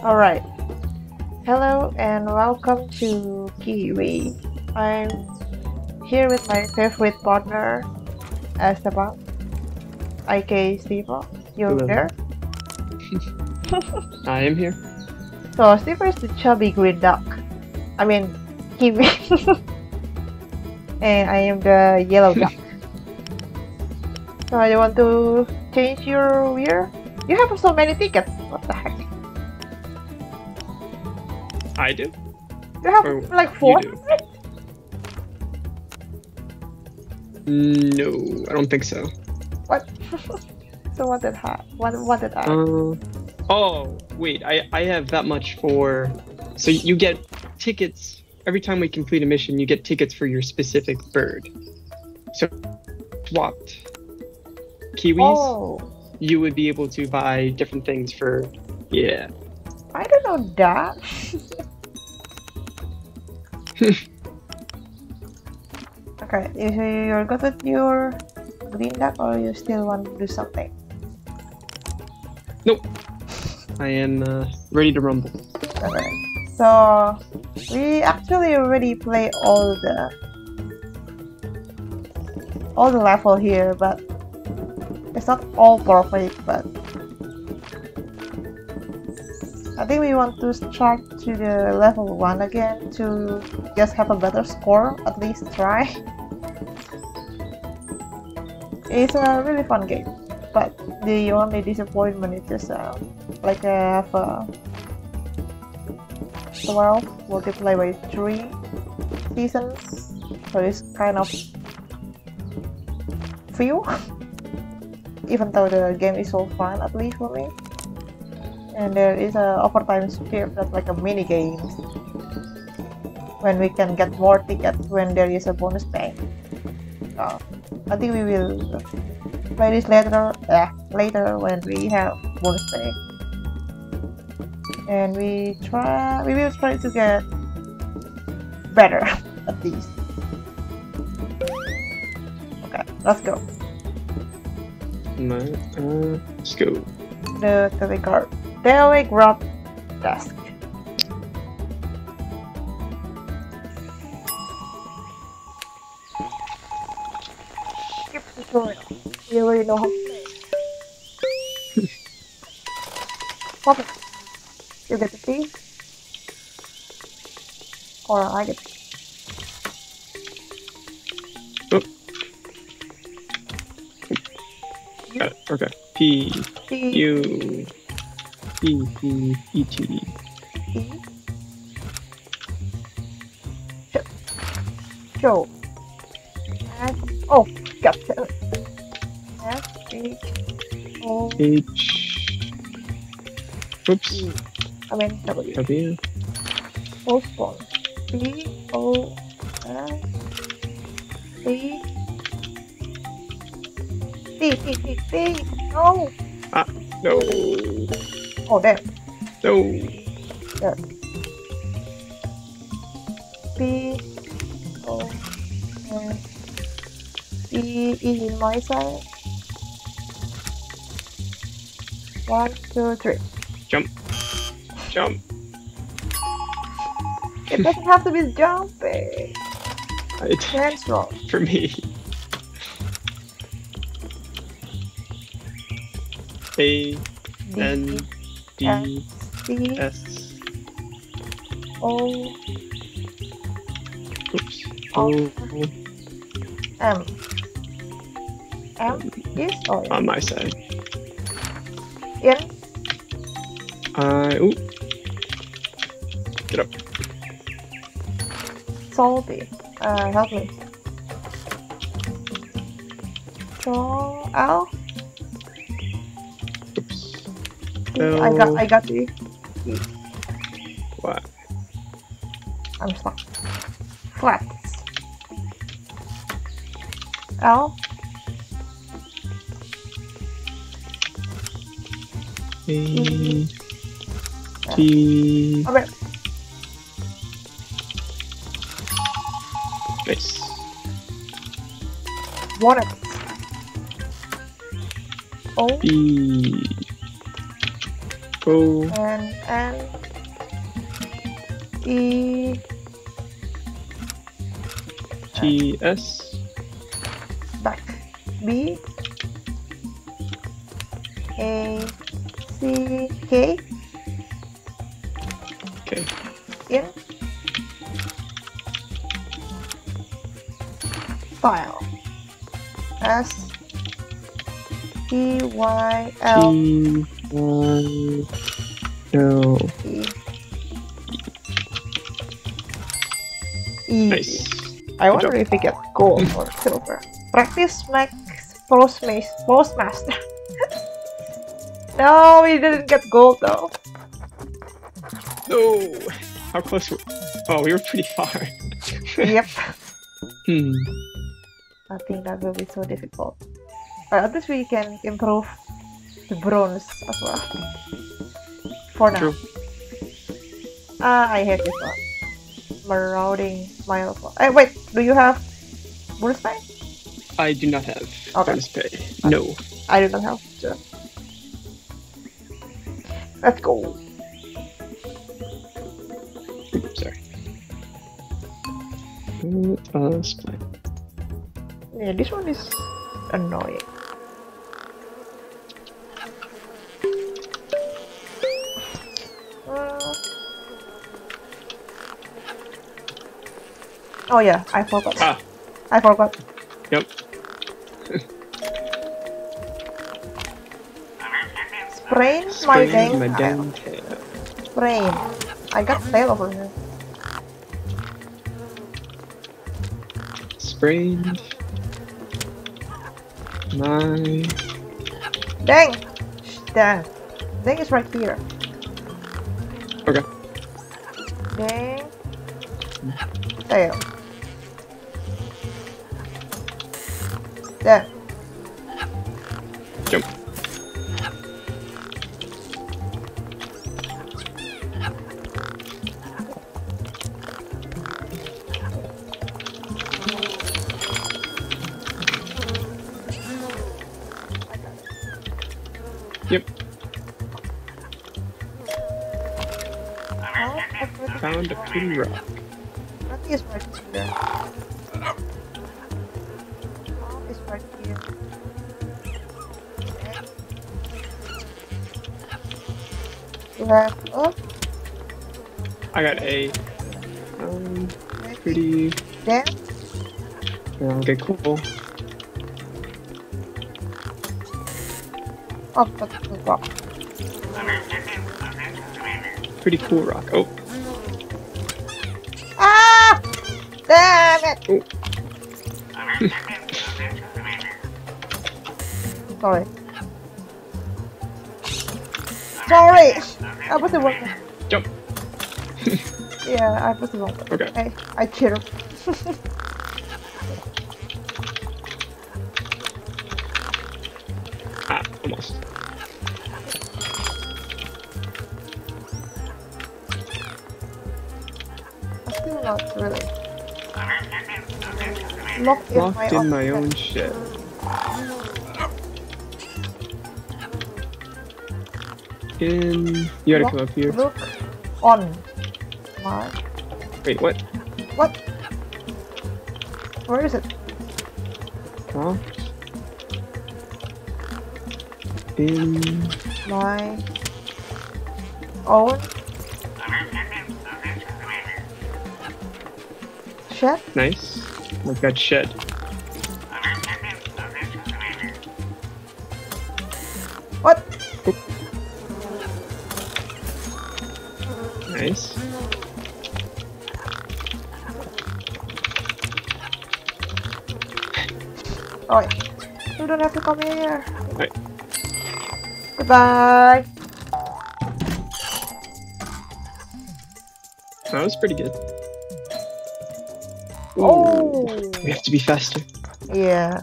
Alright. Hello and welcome to KeyWe. I'm here with my favorite partner, Esteban, aka Steve. You Hello. there? I am here. So Steve is the chubby green duck. I mean, Kiwi. and I am the yellow duck. so you want to change your weir? You have so many tickets. I do. You have Or like four? No, I don't think so. What? so what did I? What what did I? Uh, oh, wait. I I have that much for. So you get tickets every time we complete a mission. You get tickets for your specific bird. So swapped kiwis, oh, you would be able to buy different things for. Yeah. I don't know that. okay, if you're good with your green duck, or you still want to do something? Nope. I am uh, ready to rumble. Okay. So we actually already play all the all the level here, but it's not all perfect. But I think we want to start to the level one again to just have a better score. At least try. It's a really fun game, but the only disappointment is just uh, like I have a 12 multiplied by 3 seasons so it's kind of few even though the game is so fun at least for me and there is a overtime spirit that's like a mini game. When we can get more tickets when there is a bonus bank. So I think we will play this later uh, later when we have bonus bank. And we try we will try to get better at least okay let's go. My, uh, let's go. the telecard telegraph desk skip tutorial you already know how to play Perfect. You get the key? Or I get the key? Oh. Got it. Okay. P Key, U P P E T. Show. Show. And, oh, got it. F, H, O, H. Oops. E. I mean W. W. Postpone. P, O, S, C. C, C, C, C. No. Ah, no. Oh, damn. No. There. P O N C E in my side. One, two, three. Jump. Jump. It doesn't have to be jumping. It, Hands wrong. for me. A D N D C S. O Oops. O M. M is or on my side. N I. Ooh. Get up. salty. Uh, help me. So L. T. I got. I got you. What? I'm stuck. Flat. L. A. T. Okay. Nice. Water. O. B. Cool. and N E T S. back. B. A. C. K. Okay. in file. S. T Y L. T Y L. E E Nice. I wonder if we get gold or silver. Practice makes postmaster. Postmaster. no, we didn't get gold though. No. How close were? Oh, we were pretty far. yep. Hmm. I think that will be so difficult. But at least we can improve the bronze as well. For now. True. Ah, I hate this one. Marauding milestone. Hey, wait, do you have bonus pay? I do not have Okay. bonus pay. No. I do not have. So. Let's go. Sorry. Let us play. Yeah, this one is annoying. Oh yeah, I forgot. Ah. I forgot. Yep. Sprain my Sprain dang my tail. dang. Sprain. I got tail over here. Sprained. My. Dang! Dang. Dang is right here. Okay. Dang. Tail. There. Jump. Yep. Found a pretty rock. everything is right Have oh, I got a um, pretty. There. Okay, cool. Oh, that's the rock. Pretty cool rock. Oh, The wrong. Jump. Yeah, I was the wrong one. Okay. I, I cheated. Ah, almost. I'm still not really. Locked in my in own my own shed. You gotta come up here. Look on my. Wait, what? What? Where is it? Huh? In. My own shed? Nice. Like that shed. Oh, you don't have to come here. Right. Goodbye. That was pretty good. Ooh, Oh, We have to be faster. yeah.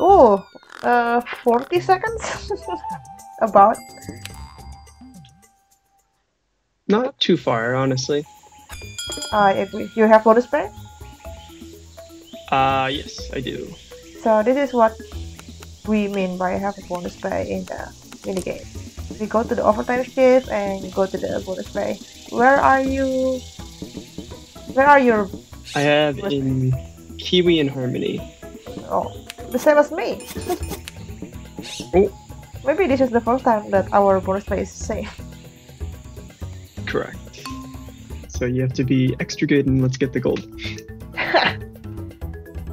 Oh, uh, 40 seconds? About. Not too far, honestly. I agree. You have bonus pay? Uh, yes, I do. So this is what we mean by have a bonus pay in the minigame. We go to the overtime shift and go to the bonus pay. Where are you? Where are your? I have in Kiwi and Harmony. Oh, the same as me. Oh. Maybe this is the first time that our bonus pay is the same. Correct. So you have to be extra good and let's get the gold.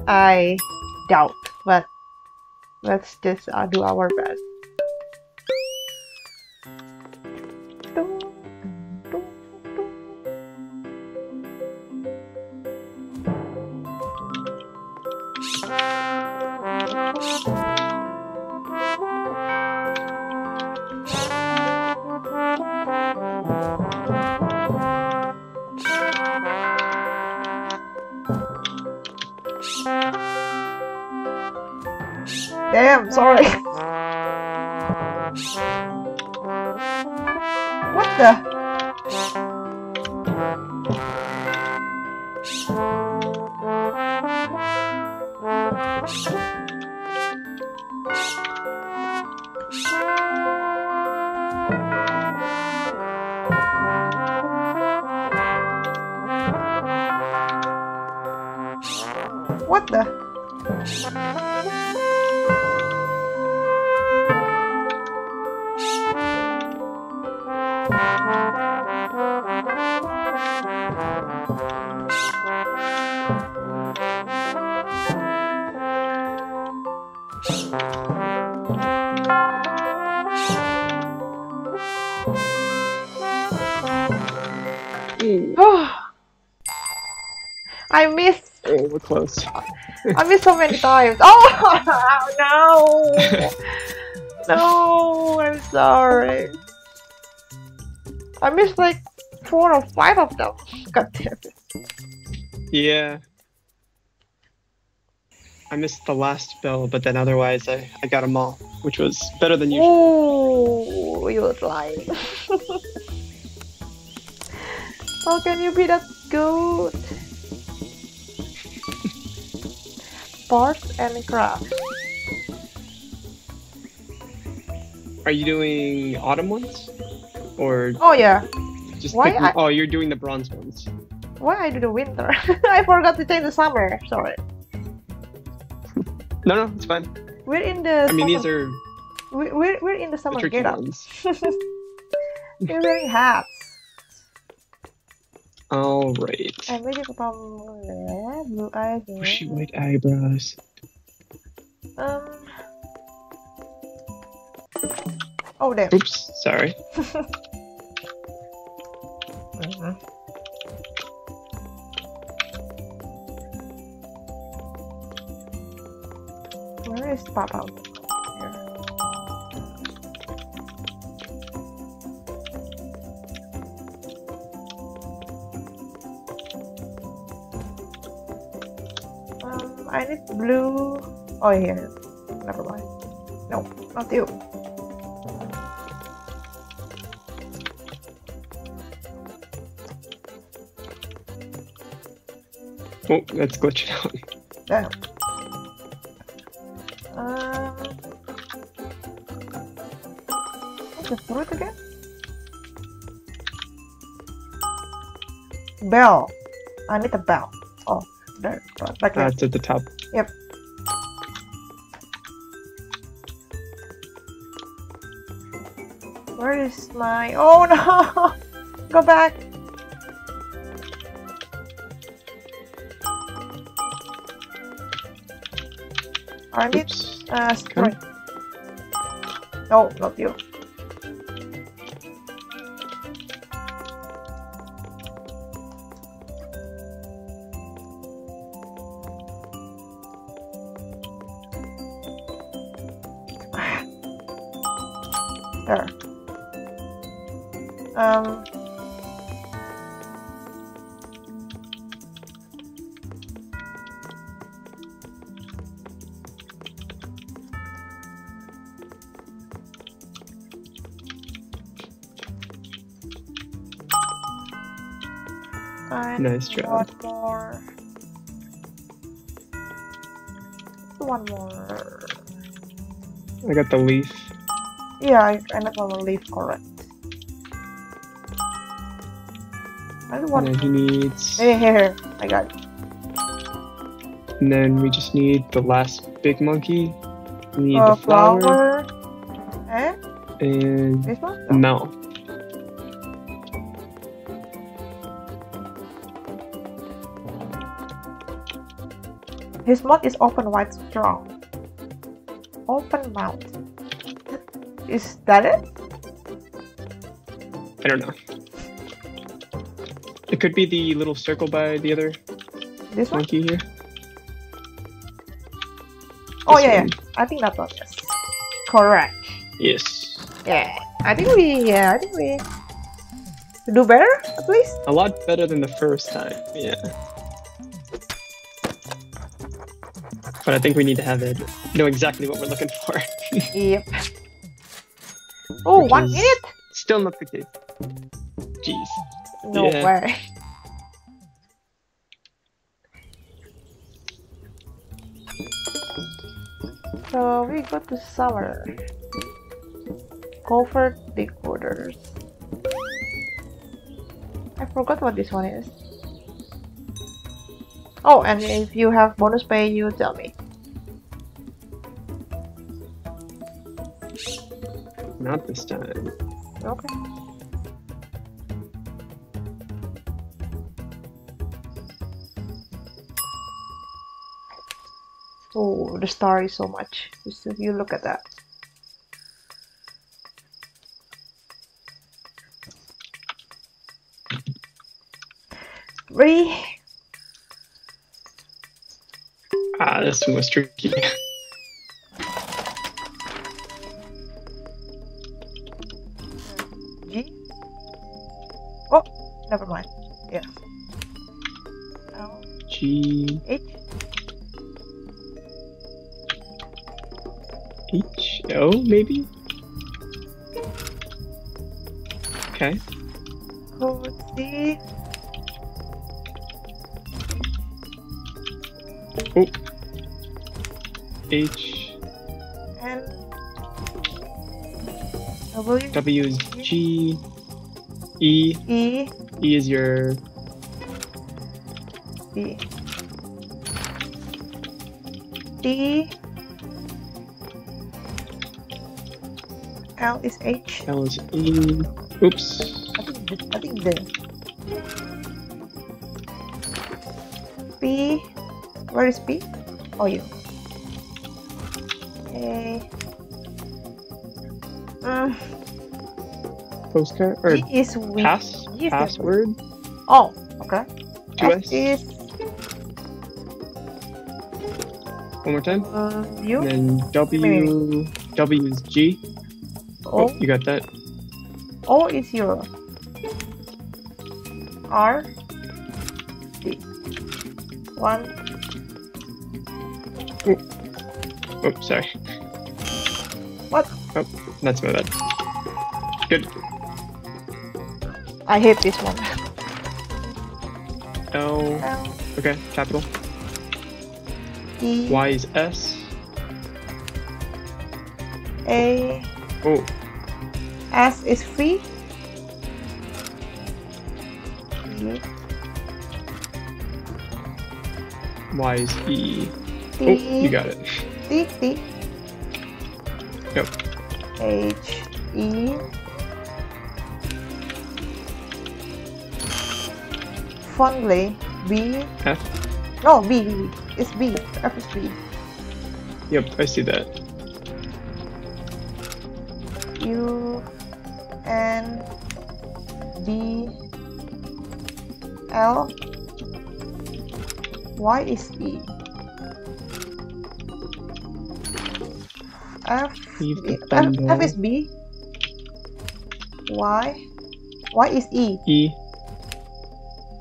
I doubt, but let's just uh, do our best. I missed. Oh, we're close. I missed so many times. Oh no! No, I'm sorry. I missed like four or five of them. God damn it. Yeah. I missed the last bell, but then otherwise I, I got them all, which was better than usual. Oh, you're lying. How can you be that good? Parts and craft. Are you doing autumn ones? Or Oh yeah. just Why pick- I- Oh, you're doing the bronze ones. Why I do the winter? I forgot to take the summer. Sorry. No, no, it's fine. We're in the. I mean, these are we- We're we're in the the summer tricky get up. ones. We're wearing hats. All right. I'm waiting for uh, blue eyes. Bushy white eyebrows. Um. Oh damn. Oops, sorry. Mhm. Where is Papa? Here. Um, I need blue. Oh, here. Never mind. No, not you. Oh, that's glitching out. Damn. Um, what's the fruit again? Bell. I need a bell. There. Back there. That's at the top. Yep. Where is my? Oh no! Go back. I need uh spring. No, not you. Nice job. want more. one more. I got the leaf. Yeah, I, need one more leaf, correct. I need one. And then he needs. Here, here, here. I got it. And then we just need the last big monkey. We need Uh, the flower. flower. Eh? And This one? no. His mouth is open wide strong. Open mouth. Is that it? I don't know. It could be the little circle by the other This one? monkey here. Oh This yeah, yeah. I think that's one. Yes. Correct. Yes. Yeah. I think we. Yeah. I think we. Do better at least. A lot better than the first time. Yeah. But I think we need to have it know exactly what we're looking for. Yep. Oh, Which one minute? Still not the case. Jeez. No Yeah. way. So we go to summer. Covered decoders. I forgot what this one is. Oh, and if you have bonus pay, you tell me. Not this time. Okay. Oh, the star is so much. Just if you look at that. Three. Ah, this one was tricky. Maybe. Okay. code C H. N W W is G. E. E E is your D D L is H. L is E. Oops. I think th- I think the P. Where is P? Oh, you. A. Mm, Postcard or G is weak. pass G password. Oh, okay. Two F S. is One more time. uh, U. And then W. W is G. O. Oh, you got that. Oh, o is euro. R. D. One. Oh, sorry. What? Oh, that's my bad. Good. I hate this one. L. L. Okay, capital. E. Y is S. A. Oh, S is free. Y is E. Oh, you got it. T. T. Yep. H. E. Fondly. B. F. No. B. It's B. F is B. Yep, I see that. Y is E F F, F is B. Y Y is E? E.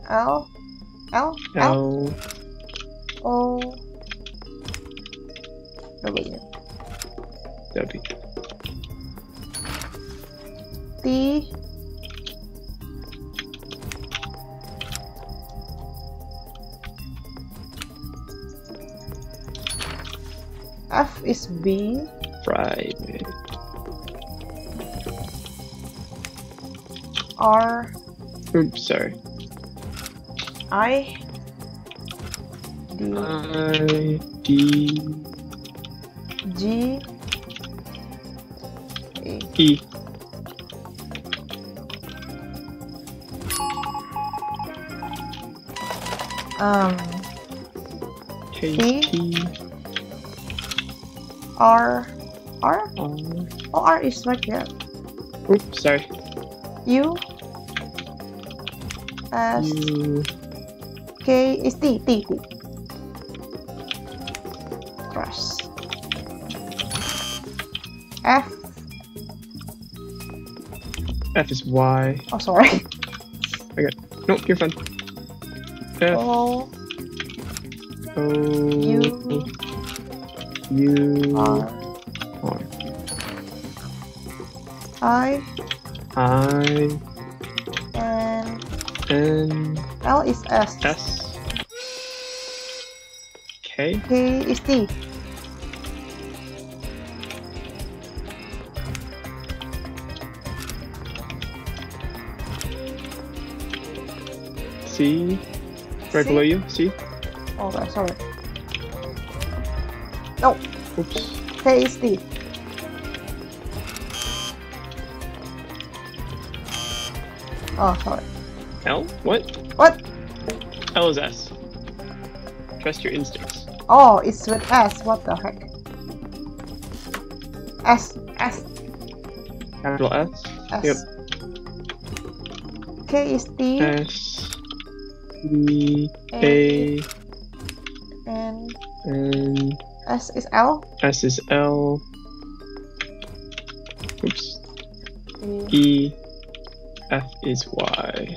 L? L? L L. O? W W. Oops, sorry. I D I D G E E. um K T. T R R R. oh R is right there. Oops, sorry. U S U K is T T T. Cross. F F is Y. oh sorry. Okay. Nope, you're fine. F O O U U R R I I and L is S. S K K is T. C right C? below you. C. Oh right, sorry. Oops. K is T. Oh sorry. L. What? What? L is S. Trust your instincts. Oh, it's with S. What the heck? S S Capital S. S. Yep. K is T S. E A A and N S is L. S is L. Oops. E. E. F is Y.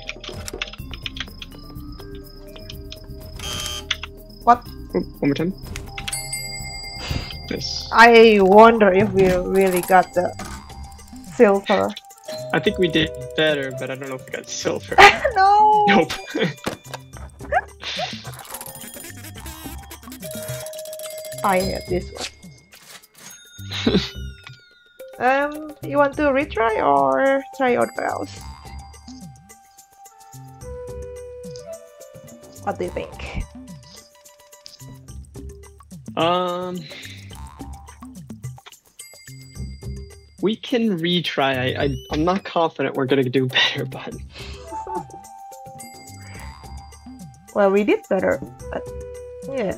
What? Oop, one more time. Nice. I wonder if we really got the silver. I think we did better, but I don't know if we got silver. no. nope. I have this one. um, you want to retry or try out else? What do you think? um. We can retry. I, I I'm not confident we're gonna do better, but Well, we did better, but yeah.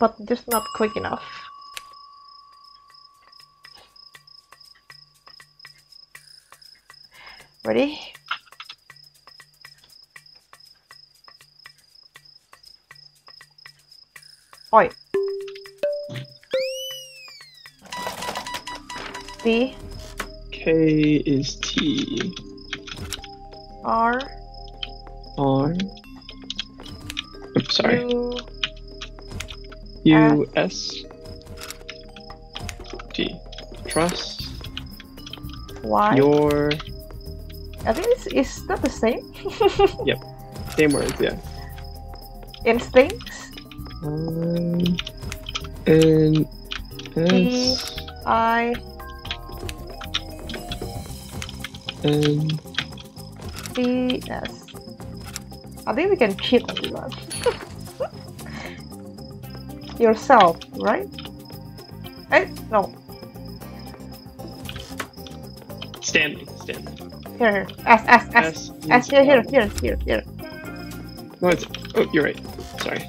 But just not quick enough. Ready? Oi. D K is T R R. Oops, sorry. U U S T. Trust Y. your I think it's, it's not the same. Yep. Same words, yeah. Instincts. Um, and S I and C S. I think we can cheat on this. Yourself, right? Eh? No. standing, standing. Here, here. S S S S S. is Here, here, here, here, here. No, it's, oh, you're right. Sorry.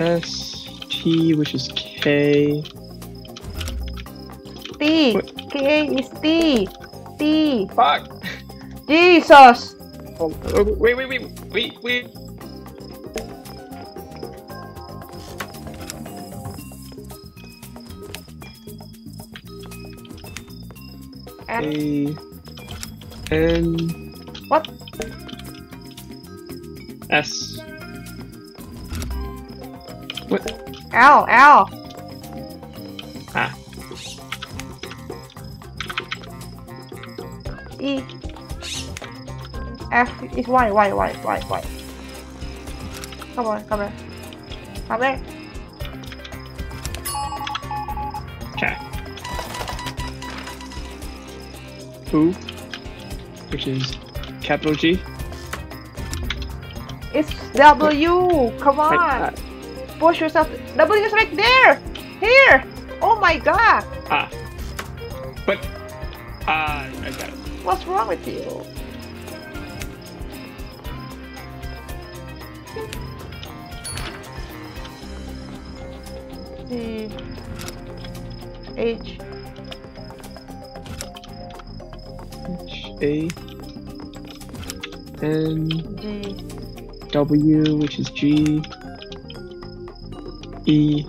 S T, which is K. T. What? K is T. T. Fuck. Jesus. Oh, oh, wait, wait, wait, wait, wait. A N L. L. Ah. E. F is Y, Y, Y, Y, Y. Come on, come here. Come here. Okay. Who? Which is capital G. It's W. Come on. Push yourself. W is right there. Here. Oh my god. ah. But ah, I got it. What's wrong with you? C H H A N G W, which is G. E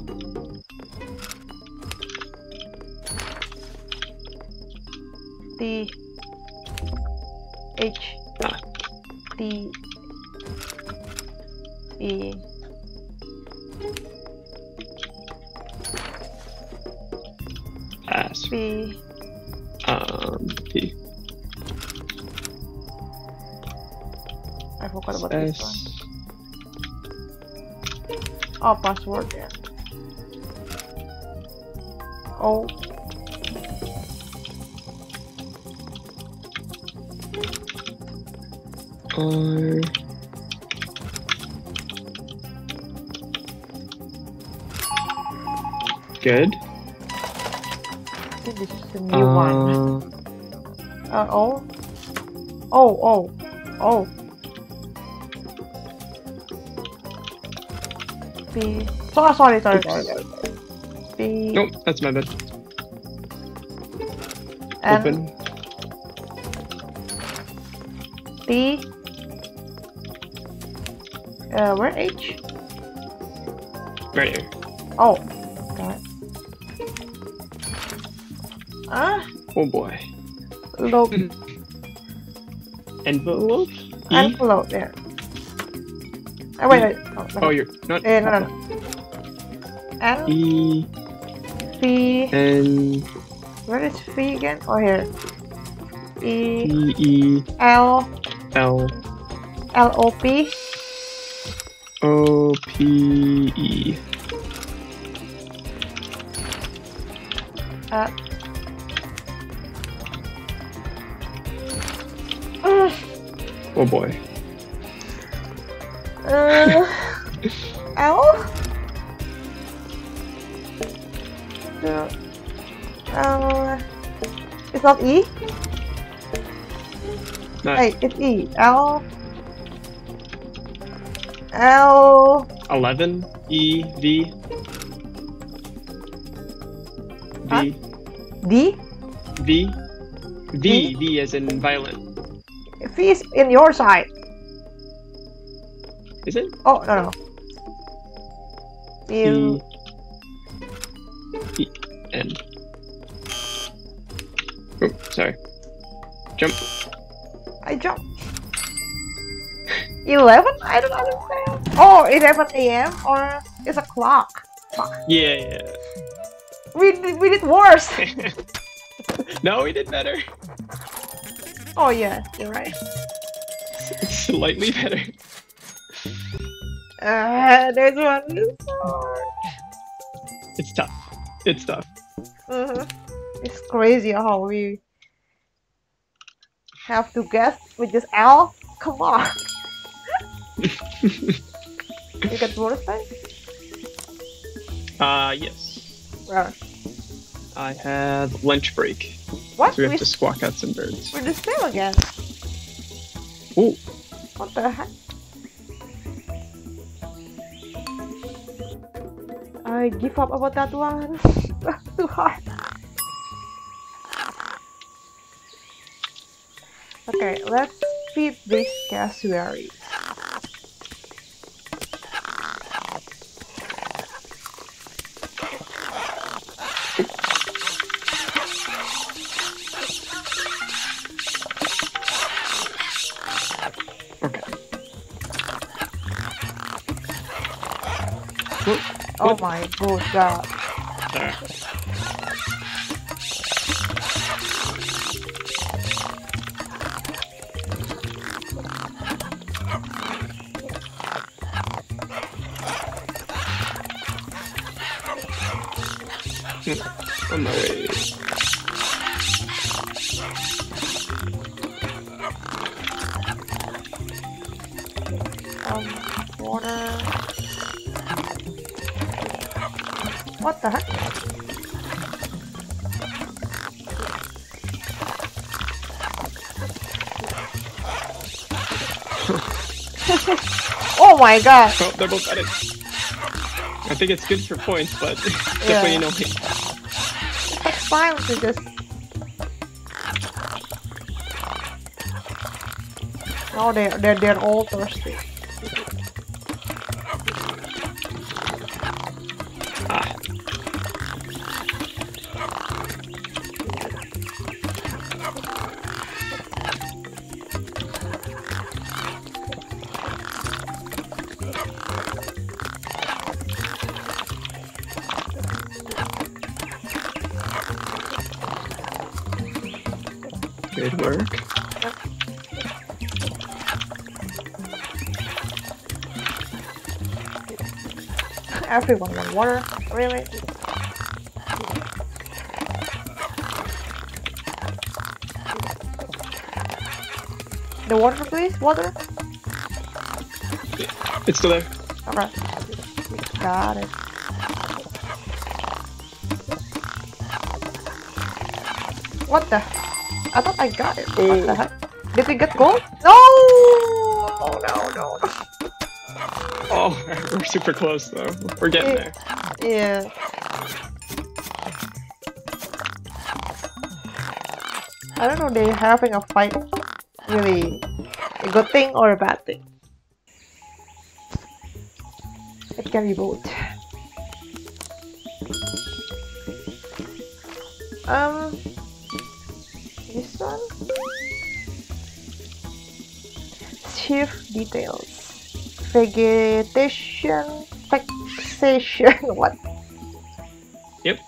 Good. I think this is the new one. Uh, Uh oh. Oh oh oh. P. So, sorry sorry. P nope, that's my bad. Open. B. Uh, where H? Right here. Oh, got it. Ah, Oh boy. look, Envelope? E? envelope there. Oh, wait, wait. Oh, no. Oh, you're not. Eh, no, no, no. N, E P, N where is P again? Oh, here. E, E E L, L L, O, P, O P E. uh, Oh boy. uh, L, the, L, it's not E? Not Hey, it's E. L. L. 11 E V Huh? V D. V V V as in violent. V in your side. Is it? Oh no no. You. E N. Oh, sorry. Jump. I jumped. Eleven? I don't understand. Oh, 11 a.m. or it's a clock. Fuck. Yeah, We did, we did worse. no, we did better. Oh yeah, you're right. Slightly better. Uh, this one. It's tough. It's tough. Mhm. It's crazy how we have to guess with this L. Come on. you get time? Uh, yes. Where? I have lunch break. What? So we We, have to squawk out some birds. we're the same again. Ooh. What the heck? I give up about that one. That's too hard. Okay, let's feed this cassowaries. Oh my god. My god! Oh, they're both at it. I think it's good for points, but definitely Yeah. annoying. Takes time to just. Oh, no, they they're they're all thirsty. Everyone want water, really? The water, please. Water. It's still there. Okay. Got it. What the? I thought I got it. What the heck? Did we get gold? No! Oh no no no. Oh, we're super close though. We're getting there. Yeah. I don't know. They're having a fight. Really, a good thing or a bad thing? It can be both. Um, this one. Chief details. Vegetation, fixation. What? Yep.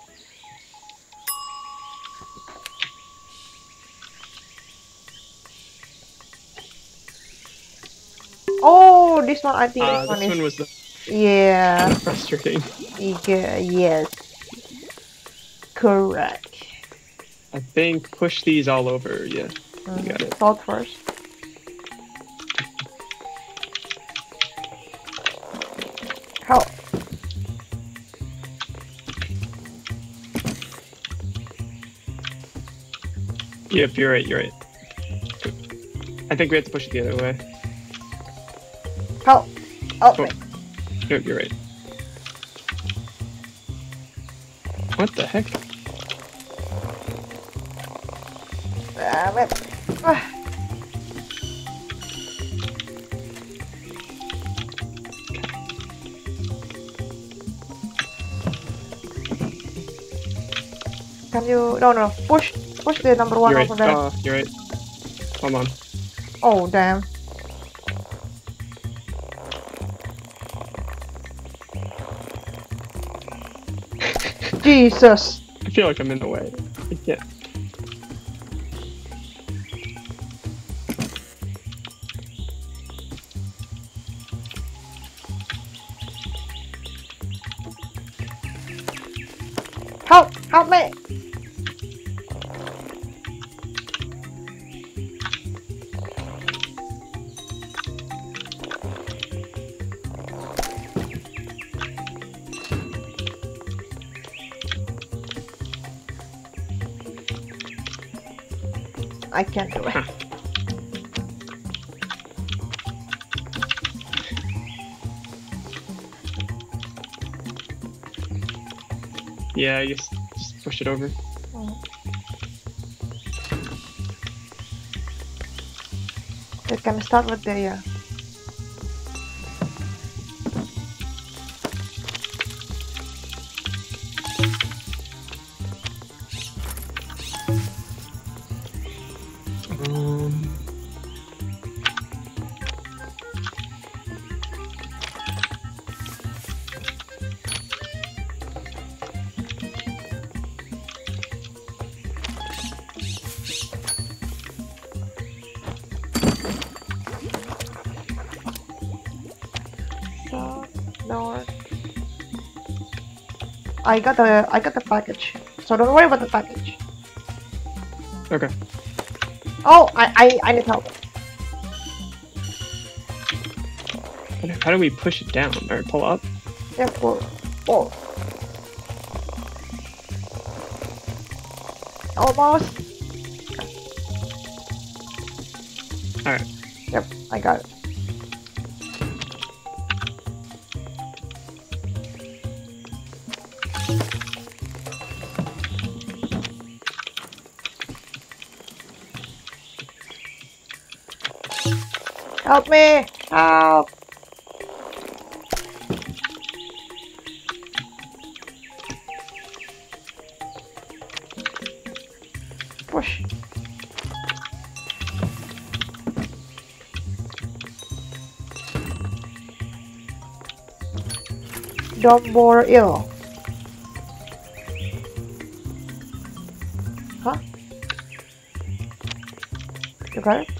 Oh, this one I think Uh, this one this is one was the yeah, frustrating. yeah, yes, correct. I think push these all over. Yeah. Mhm. got it. Salt first. Yep, you're right. You're right. I think we have to push it the other way. How? Oh, Oh. Yep, you're right. What the heck? damn it. Ah. Can you? No, no. Push, push the number one You're over there. Uh, you're right. Hold on. Oh, damn. Jesus. I feel like I'm in the way. Yeah, I guess just push it over. We can start with the uh, I got the I got the package. So don't worry about the package. Okay. Oh, I I, I need help. How do- we push it down or pull up? Yeah, pull. Pull. Almost. Alright. Yep, I got it. Help me! Help! Push. Don't bore ill. Huh? You got it?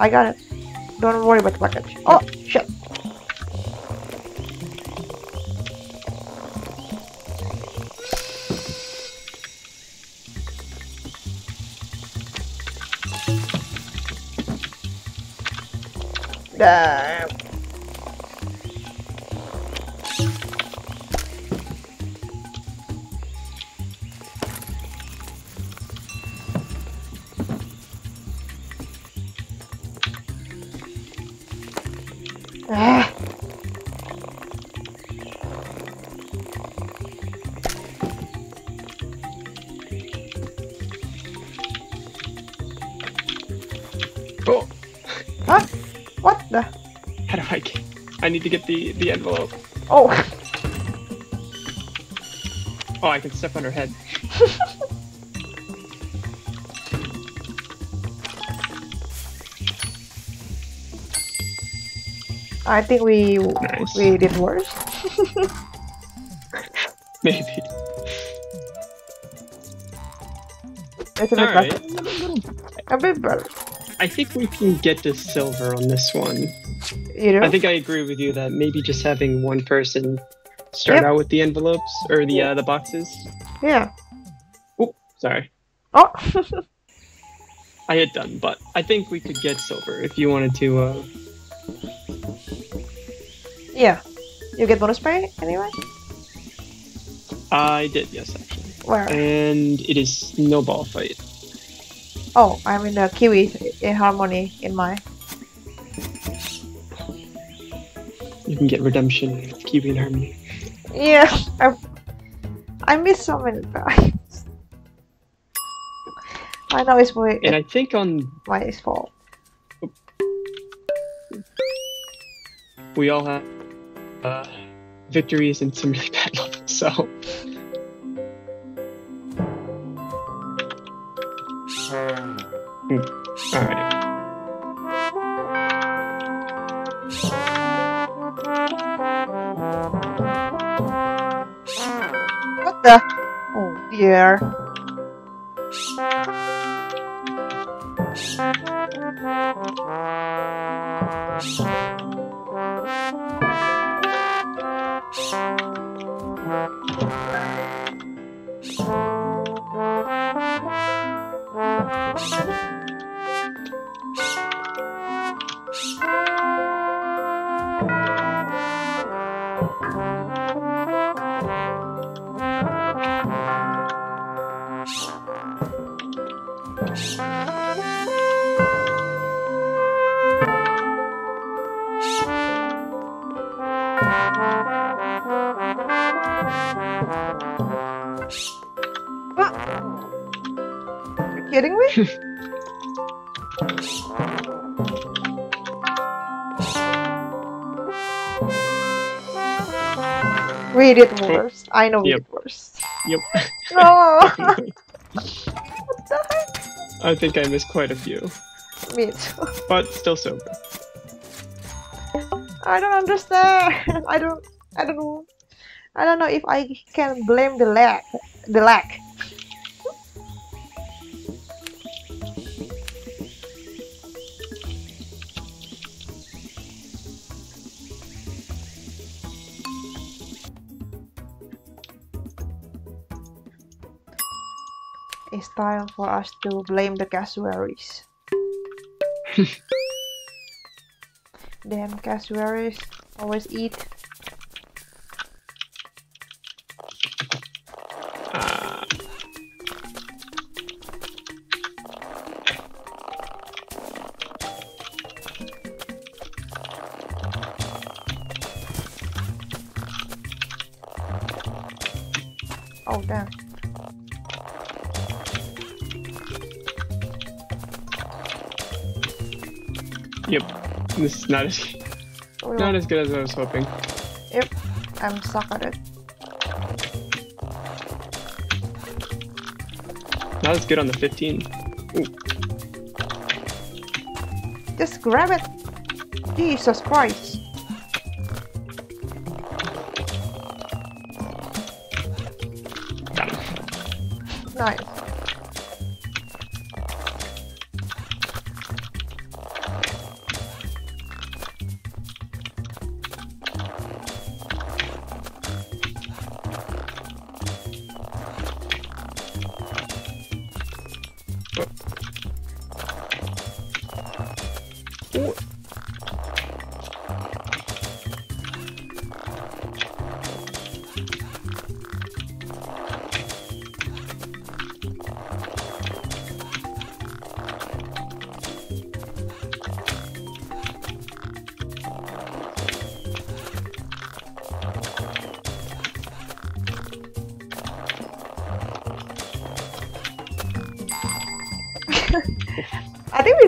I got it. Don't worry about the package. Oh, shit. Damn. Get the the envelope. Oh. Oh, I can step on her head. I think we Nice. we did worse. Maybe. It's a bit All right. better. A bit better. I think we can get to silver on this one. You know? I think I agree with you that maybe just having one person start Yep. out with the envelopes or the uh, the boxes. Yeah. Oh, Sorry, Oh. I had done, but I think we could get silver if you wanted to. Uh, yeah. You get bonus pay anyway? I did, yes, actually. Where? And it is snowball fight. Oh, I'm in the Kiwi in Harmony in my. Can get redemption with Kiwi and Harmony. Yeah. I I missed so many times. I know it's my And I think on my fault. we all have uh, victories and some really bad levels, so. Oh I know Yep. did worse. Yep. No! what the heck? I think I missed quite a few, Me too. but still sober. I don't understand. I don't. I don't know. I don't know if I can blame the lack. The lack. For us to blame the cassowaries. Damn cassowaries always eat. Not as Oh, not as good as I was hoping. Yep, I'm stuck at it. Not as good on the 15. Just grab it. Jesus Christ.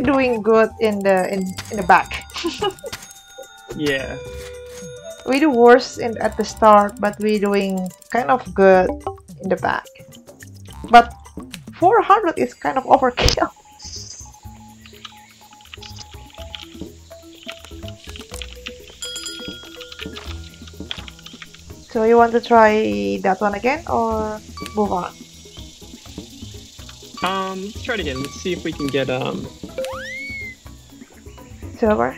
Doing good in the in, in the back. Yeah. we do worse in at the start, but we're doing kind of good in the back. But 400 is kind of overkill. So you want to try that one again or move on? Um, let's try it again. Let's see if we can get um Silver?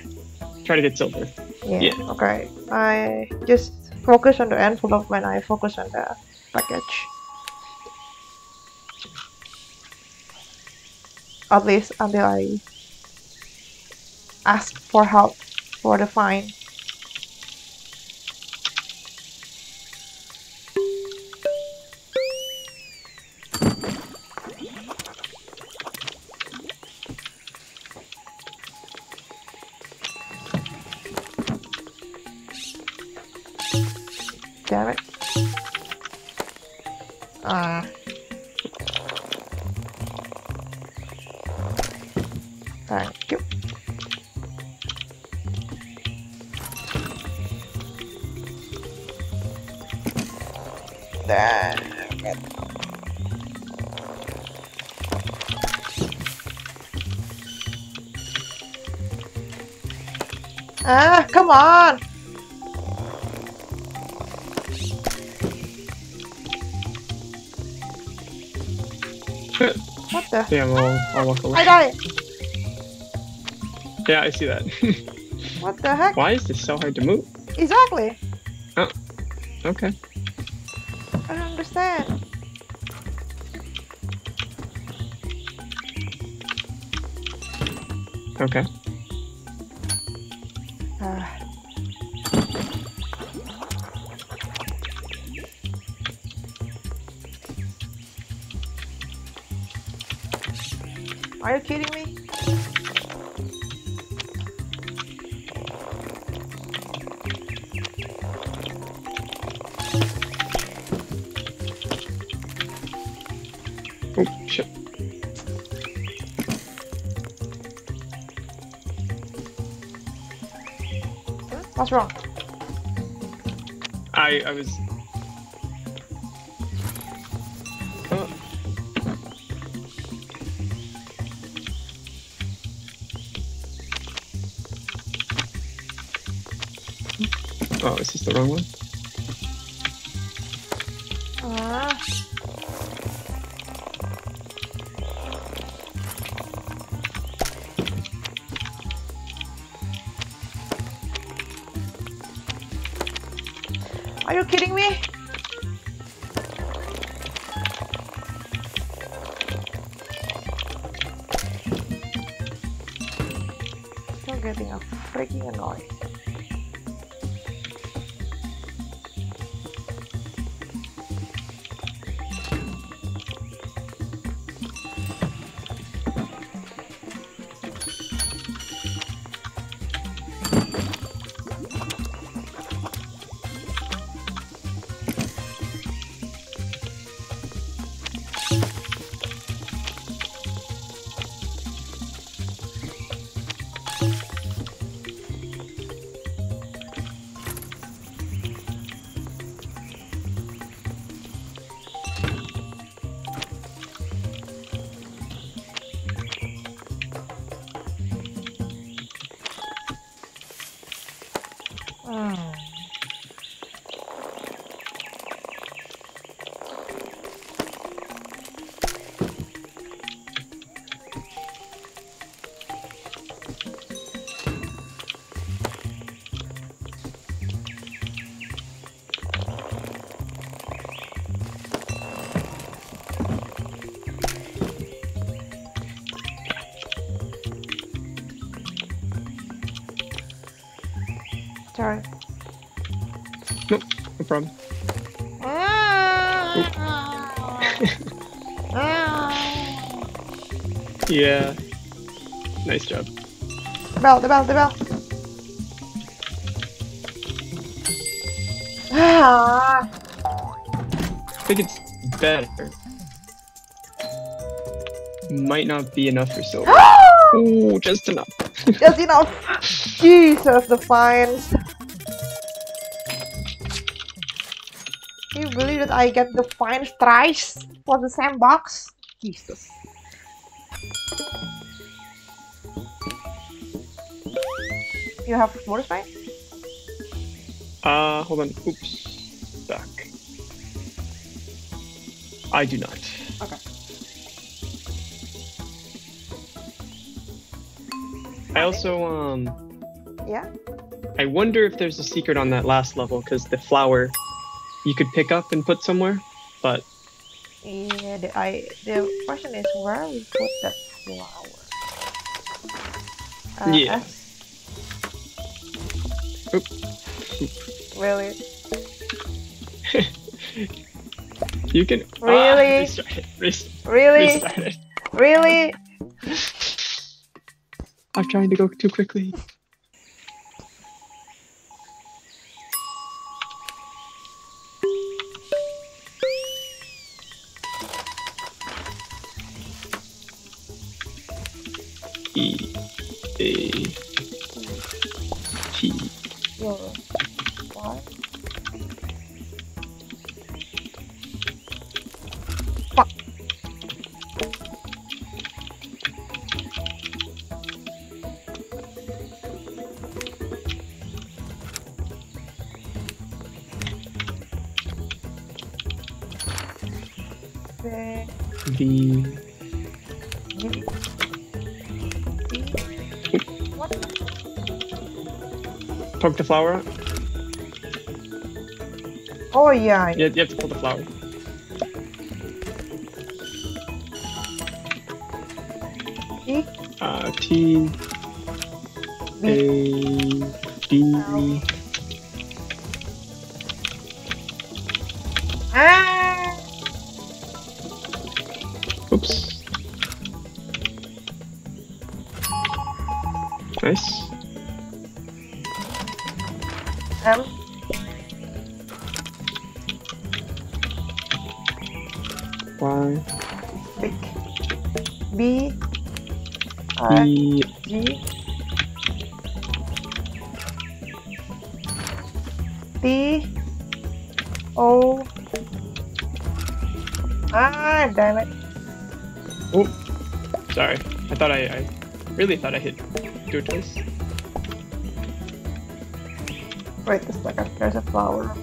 try to get silver. Yeah. Yeah. Okay. I just focus on the envelope when I focus on the package. At least until I ask for help for the fine. I'll, I'll walk away. I died! Yeah, I see that. What the heck? Why is this so hard to move? Exactly! Oh, okay. I don't understand. Okay. Wrong? I I was. Oh. Oh, is this the wrong one? Yeah. Nice job. The bell, the bell, the bell. Ah, I think it's better. Might not be enough for silver. Ooh, just enough. just enough. Jesus, the fines. Can you believe that I get the fines thrice for the same box? Jesus. You have more fine? Uh, hold on. Oops. Back. I do not. Okay. I also, um, Yeah? I wonder if there's a secret on that last level because the flower you could pick up and put somewhere, but Yeah, the, I, the question is where we put that flower? Uh, Yeah. Oop. Really? you can. Ah, Really? restart it. Rest- Really? restart it. Really? I'm trying to go too quickly. The flower out. Oh yeah. You you have to pull the flower. E Uh, T B A B. really thought I hit do it twice. Wait a second, there's a flower.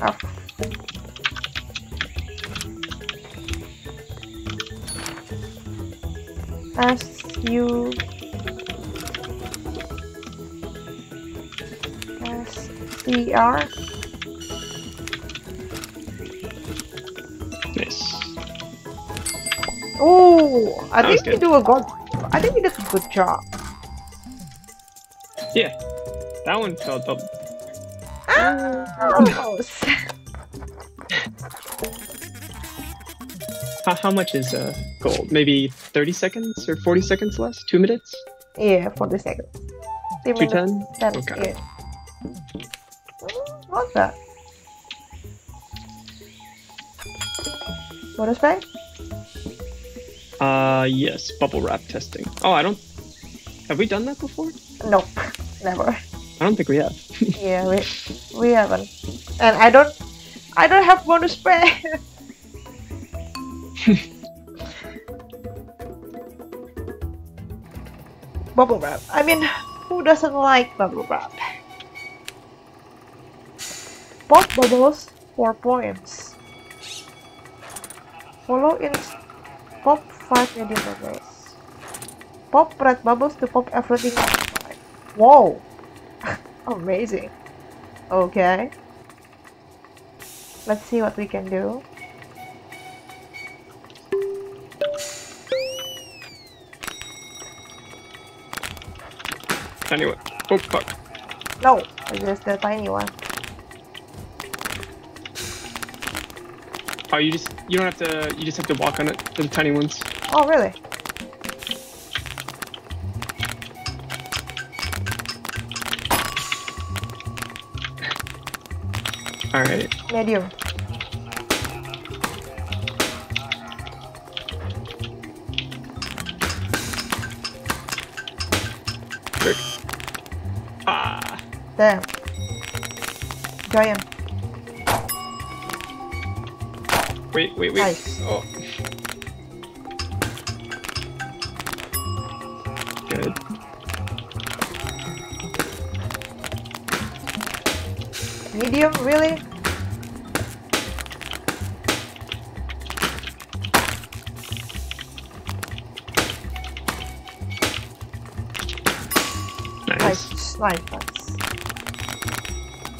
F. S U S C R Yes. Oh, I That think we do a good. I think we did a good job. Yeah, that one felt double. Almost. How, how much is uh, gold? Maybe 30 seconds or 40 seconds less? Two minutes? yeah, for the seconds. Three minutes. 210? That's Okay. it. Mm, What's that? What is that? Uh, yes, bubble wrap testing. Oh, I don't. Have we done that before? Nope, never. I don't think we have. Yeah, we we haven't. And I don't I don't have bonus spray. bubble wrap. I mean, who doesn't like bubble wrap? Pop bubbles, four points. Follow in pop five medium bubbles. Pop red bubbles to pop everything. Whoa! Amazing. Okay. Let's see what we can do. Anyway. Oh, fuck. No, it's just the tiny one. Oh, you just. You don't have to. You just have to walk on it. for The tiny ones. Oh, really? Alright. Medium. Ah. Damn. Giant. Wait, wait, wait. Nice. Oh. Good. Medium, really?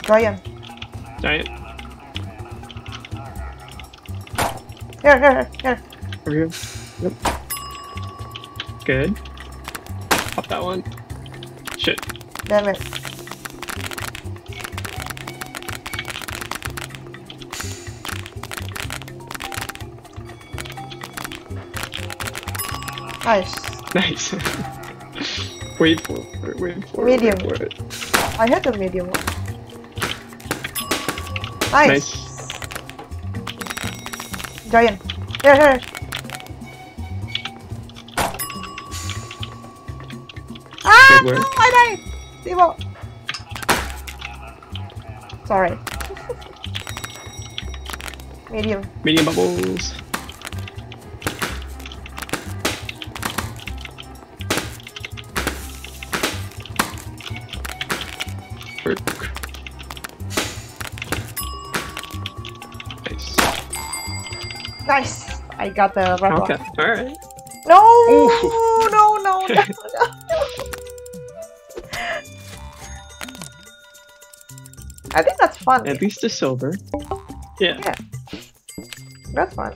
Giant. Giant. Here, here, here. Over here. Yep. Good. Pop that one. Shit. Damn it. Nice. Nice. wait for it. Wait for Medium. it. Wait for it. I had a medium one. Nice. Nice. Giant. Here, here. Ah! No, I died! Timo! Sorry. Medium. Medium bubbles. I got the red Okay. one. All right. No! Ooh. No, no, no, no. I think that's fun. At least a silver. Yeah. Yeah. That's fun.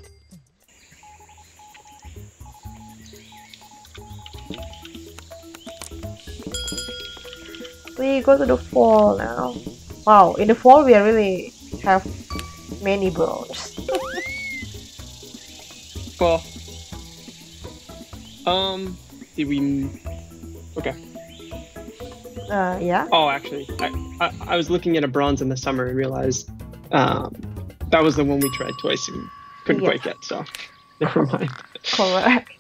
We go to the fall now. Wow, in the fall we really have many bones. Well. Um. Did we? Okay. Uh, yeah. Oh, actually, I, I I was looking at a bronze in the summer and realized um that was the one we tried twice and couldn't Yeah. quite get. So never mind. Correct.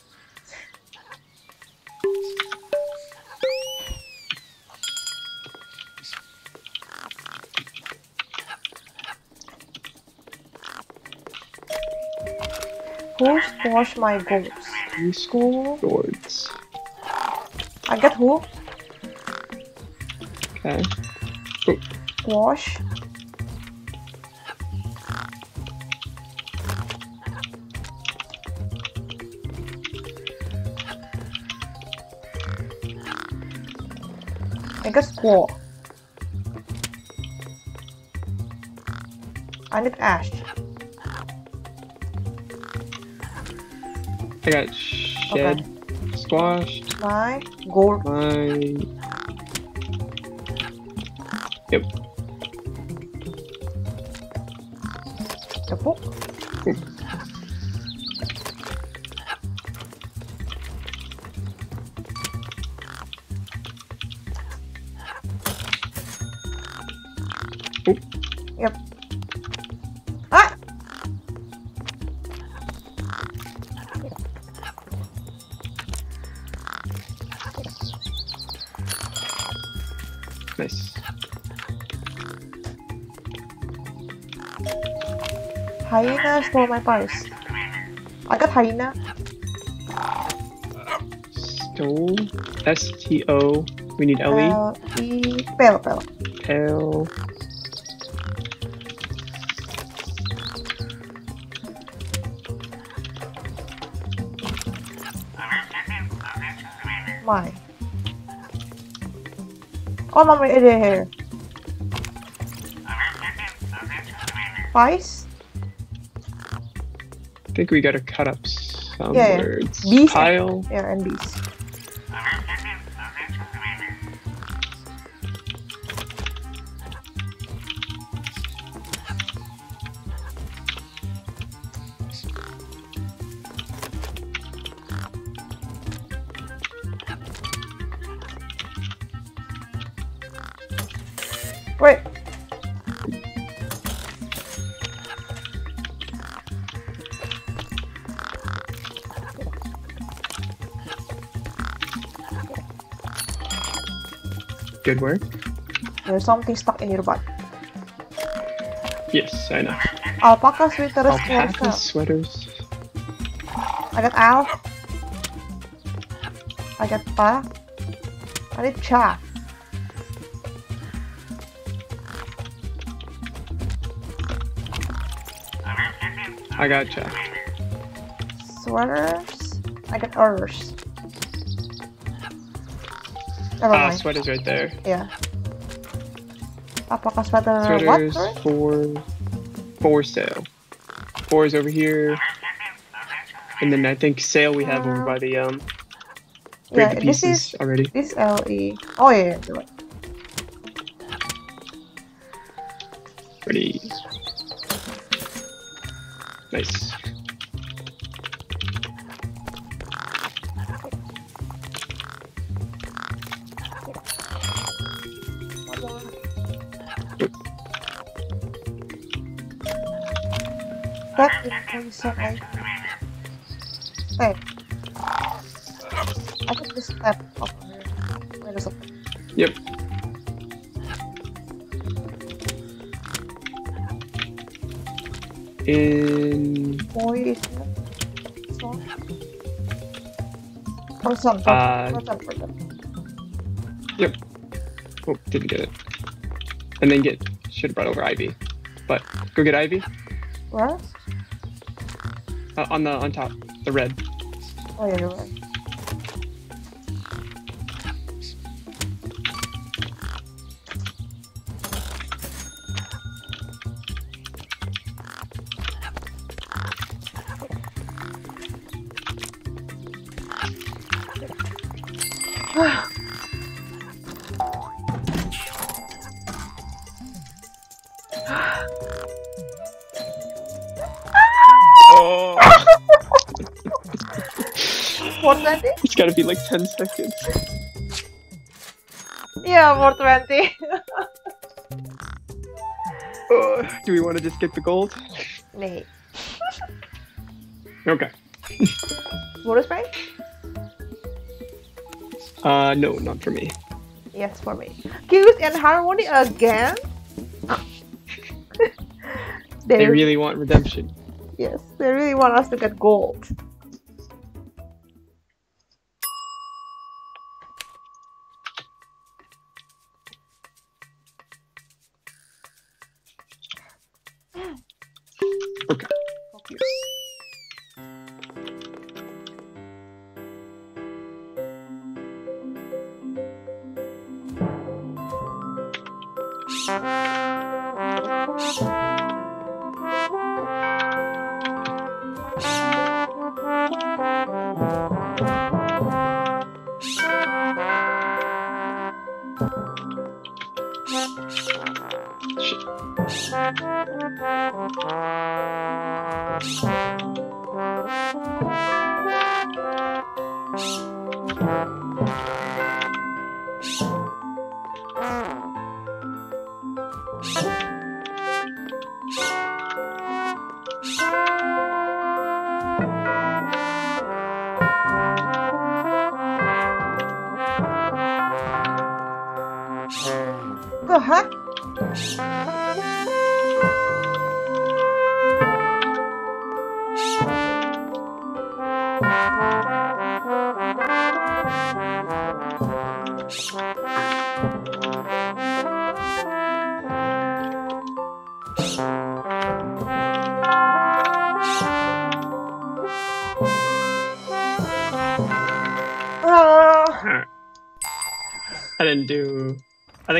Squash my goals? You score gourds. I get who Okay. squash. I get squaw. I need ash. I got shed, squashed, My gold. my. Nice. Hyena stole my purse. I got hyena. Stole. S T O. We need Ellie. L E pale pale. L. It is here. I think we gotta cut up some Yeah, yeah. words. These- Pile. Yeah, and these. Good work. There's something stuck in your butt. Yes, I know. Alpaca sweater is Alpaca closed up. sweaters. I got Al. I got Pa. I need Cha. I gotcha. Sweaters. I got Urs. Never Ah, mind. sweaters right there. Yeah. Alpaca sweater. What? Sweaters Sorry? for for sale. Four is over here. And then I think sale we have over by the um Yeah, this is already. this LE. Oh yeah, yeah, is poison I think this step up here. Wait a second. Yep. In Boy not so. Person, person, Uh, person, person. oh didn't get it. And then get should have brought over Ivy. But go get Ivy. Where? On the on top. The red. Four twenty? it's gotta be like ten seconds. Yeah, four twenty. Uh, do we want to just get the gold? Nee. Okay. Water spray? Uh no, not for me. Yes, for me. Kiwis and harmony again. They They- really want redemption. Yes, they really want us to get gold.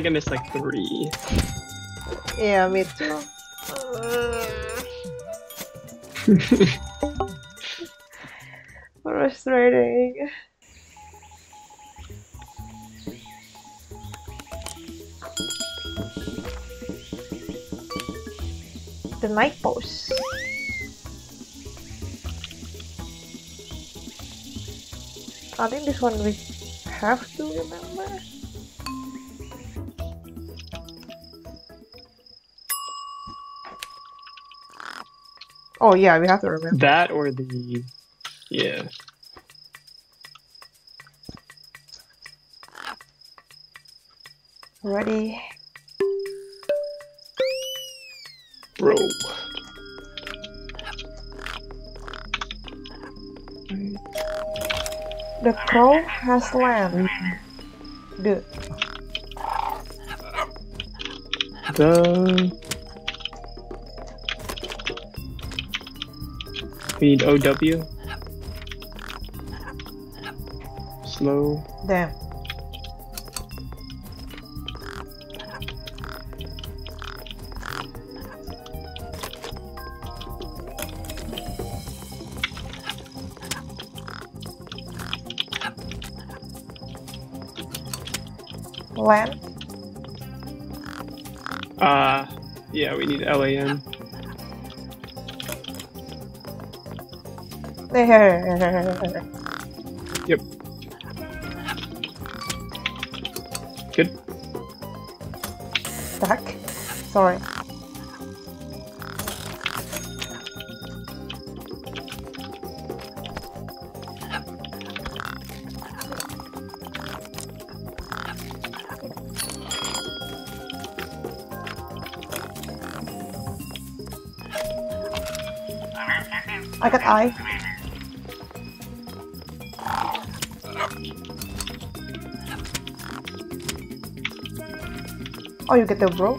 Think I missed like three. yeah, me too. Frustrating. The night post. I think this one we have to remember. Oh yeah, we have to remember. that or the. Yeah. Ready? Bro. The crow has land. The The. We need OW. Slow. damn. Land. Uh, yeah, we need LAN. Yep. Good. Stuck. Sorry. I got eye. Oh, you get the bro?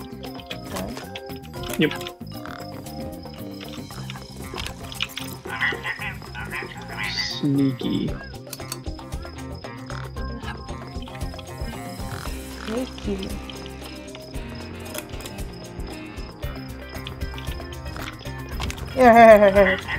Okay. Yep. Sneaky. Sneaky. Yeah.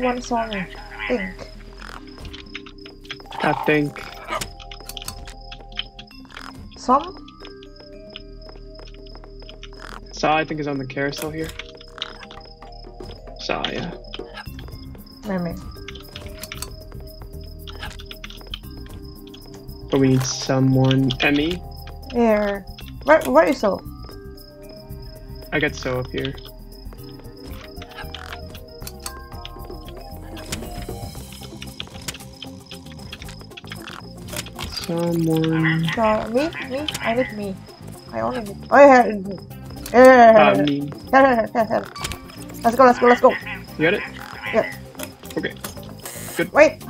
Someone saw me. Think. I think. Some? Saw, I think, is on the carousel here. Saw, yeah. Maybe. But we need someone. Emmy, Here. Where, where is so? I got so up here. Someone. So, me? Me? I need me. I only need. Oh, yeah. Here, here, Uh, here, me. here, here, here, here. Let's go, let's go, let's go. You got it? Yeah. Okay. Good. Wait.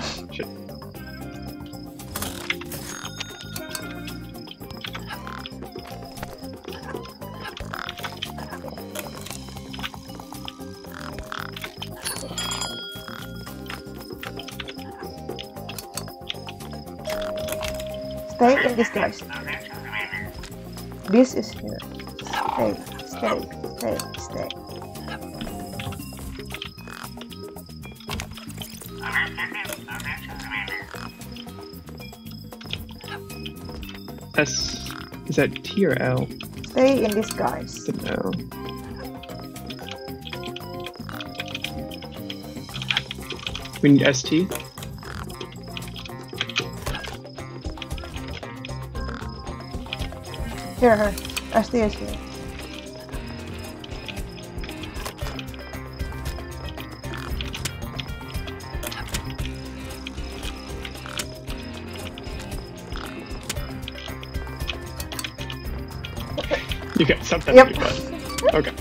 Shit. Stay in this is here. Stay, stay, stay, stay. S. Is that T or L? Stay in this guys. It's. We need ST. Here, her. ST is here. You got something. Yep. to do, bud. Okay.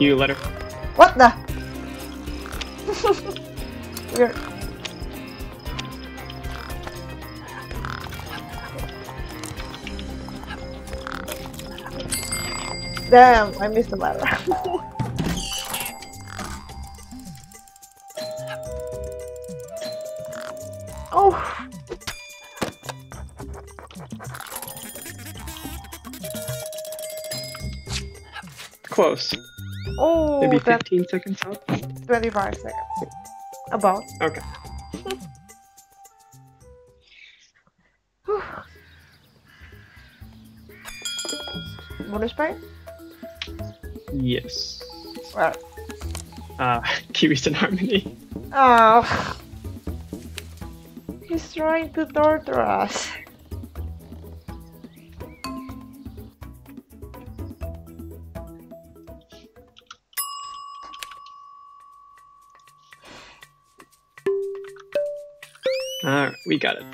You let her. What the? Damn, I missed the ladder. oh, Close. oh, Maybe 15 seconds up. 25 seconds. About. Okay. Bonus point? Yes. Well, Uh, Kiwis and Harmony. oh. He's trying to torture us. Alright, we got it.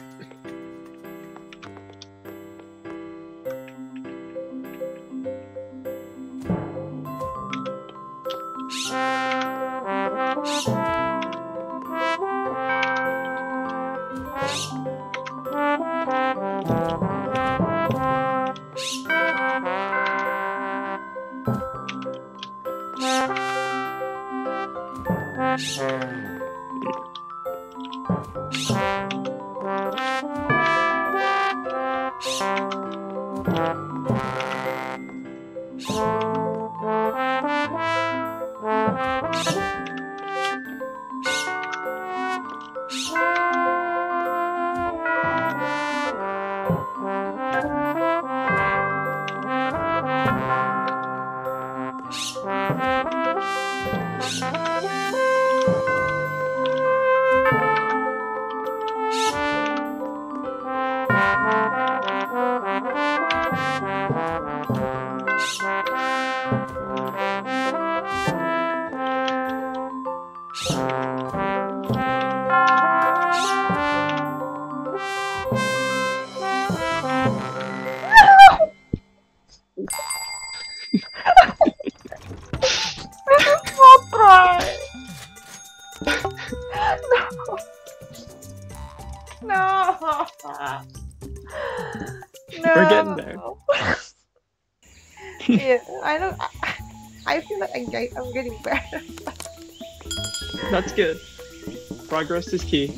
Progress is key.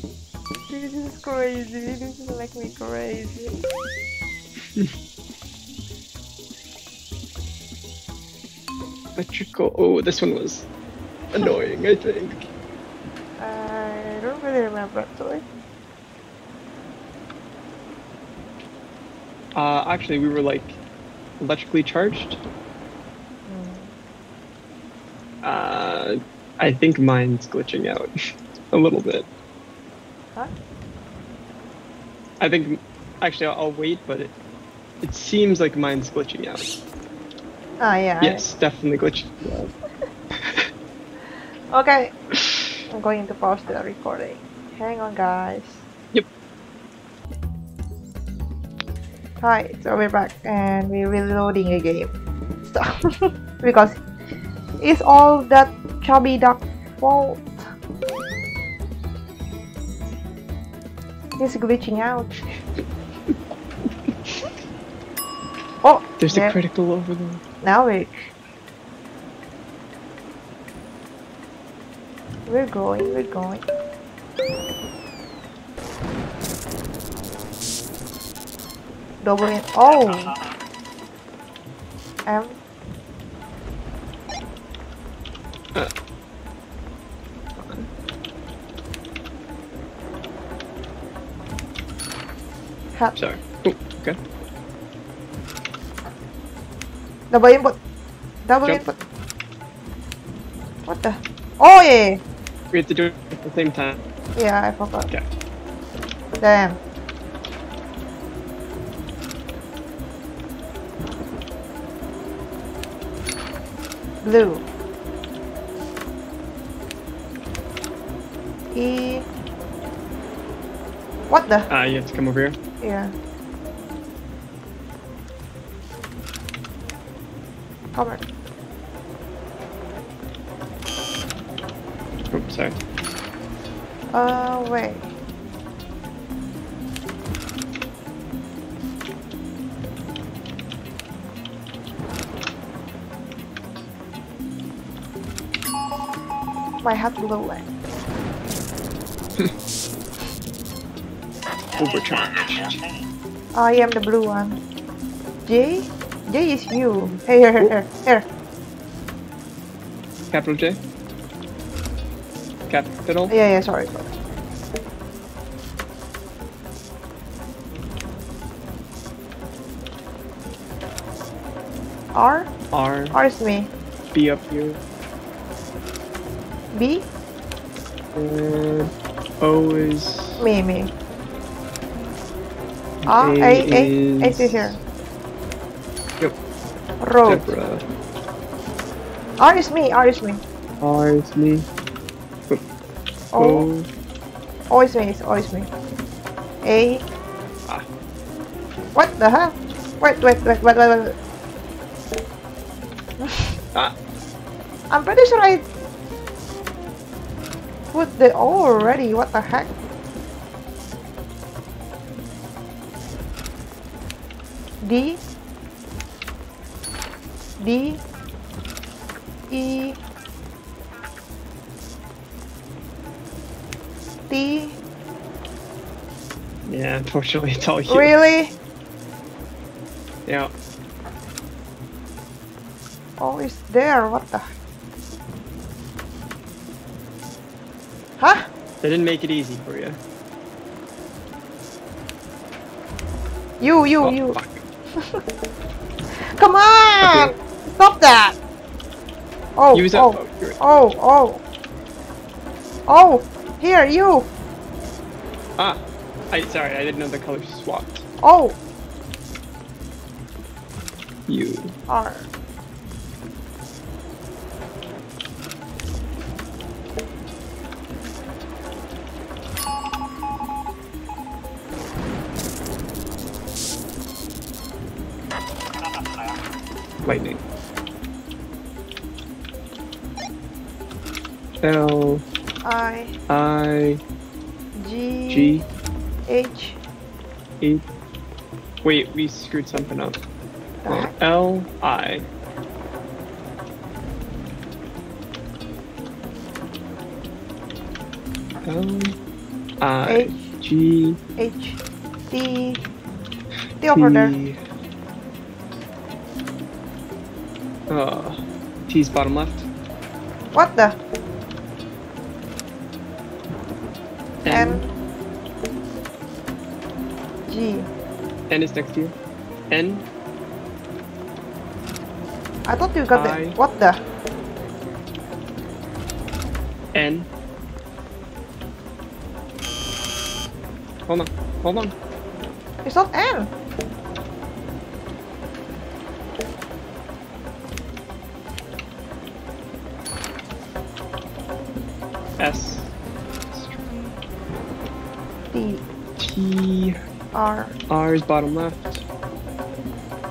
This is crazy. This is like me crazy. Electrical. Oh, this one was annoying. I think. I don't really remember actually. Uh, actually, we were like electrically charged. Hmm. Uh, I think mine's glitching out a little bit. Huh? I think actually I'll, I'll wait, but it it seems like mine's glitching out. Ah, yeah. I- Yes, definitely glitching out. Okay. I'm going to pause the recording. Hang on, guys. Yep. Hi, so we're back and we're reloading a game. So, because it's all that chubby duck fault. Glitching out. oh, There's there- a critical over there. now we we're going, we're going. Double in. Oh, M. Cut. Sorry. Oh, okay. Double input. Double Jump. input. What the? Oh yeah, We have to do it at the same time. yeah. I forgot. Okay. Damn. Blue. E. What the? Uh, you have to come over here. Yeah. On. Oh, sorry. Uh, wait. My hat blue leg. Overcharged. I am the blue one. J? J is you. Hey, here, here, here, here. Capital J. Capital. Yeah, yeah, sorry, sorry. R? R. R is me. B up here. B? And O is. Me, me. Ah, A, A, A, A is here. Yep. Road. Zebra. R is me, R is me. R is me. O, O. O is me, it's O is me. A. Ah. What the hell? Wait, wait, wait, wait, wait, wait. Ah. I'm pretty sure I put the O already. What the heck? Unfortunately, you. really? Yeah. Oh, it's there. What the? Huh? They didn't make it easy for you. You, you, Oh, you. fuck. Come on! Stop that! Oh, Use oh, Oh, oh, oh. Oh, here, you. Ah. I sorry, I didn't know the colors swapped. Oh, You. are. Lightning. L I I G G H E. Wait, we screwed something up. the heck? L I. L I H G H T T over there. T. Uh, T's bottom left. What the? N. N is next to you. N. I thought you got I. the. What the? N. Hold on. Hold on. It's not N. R. R is bottom left.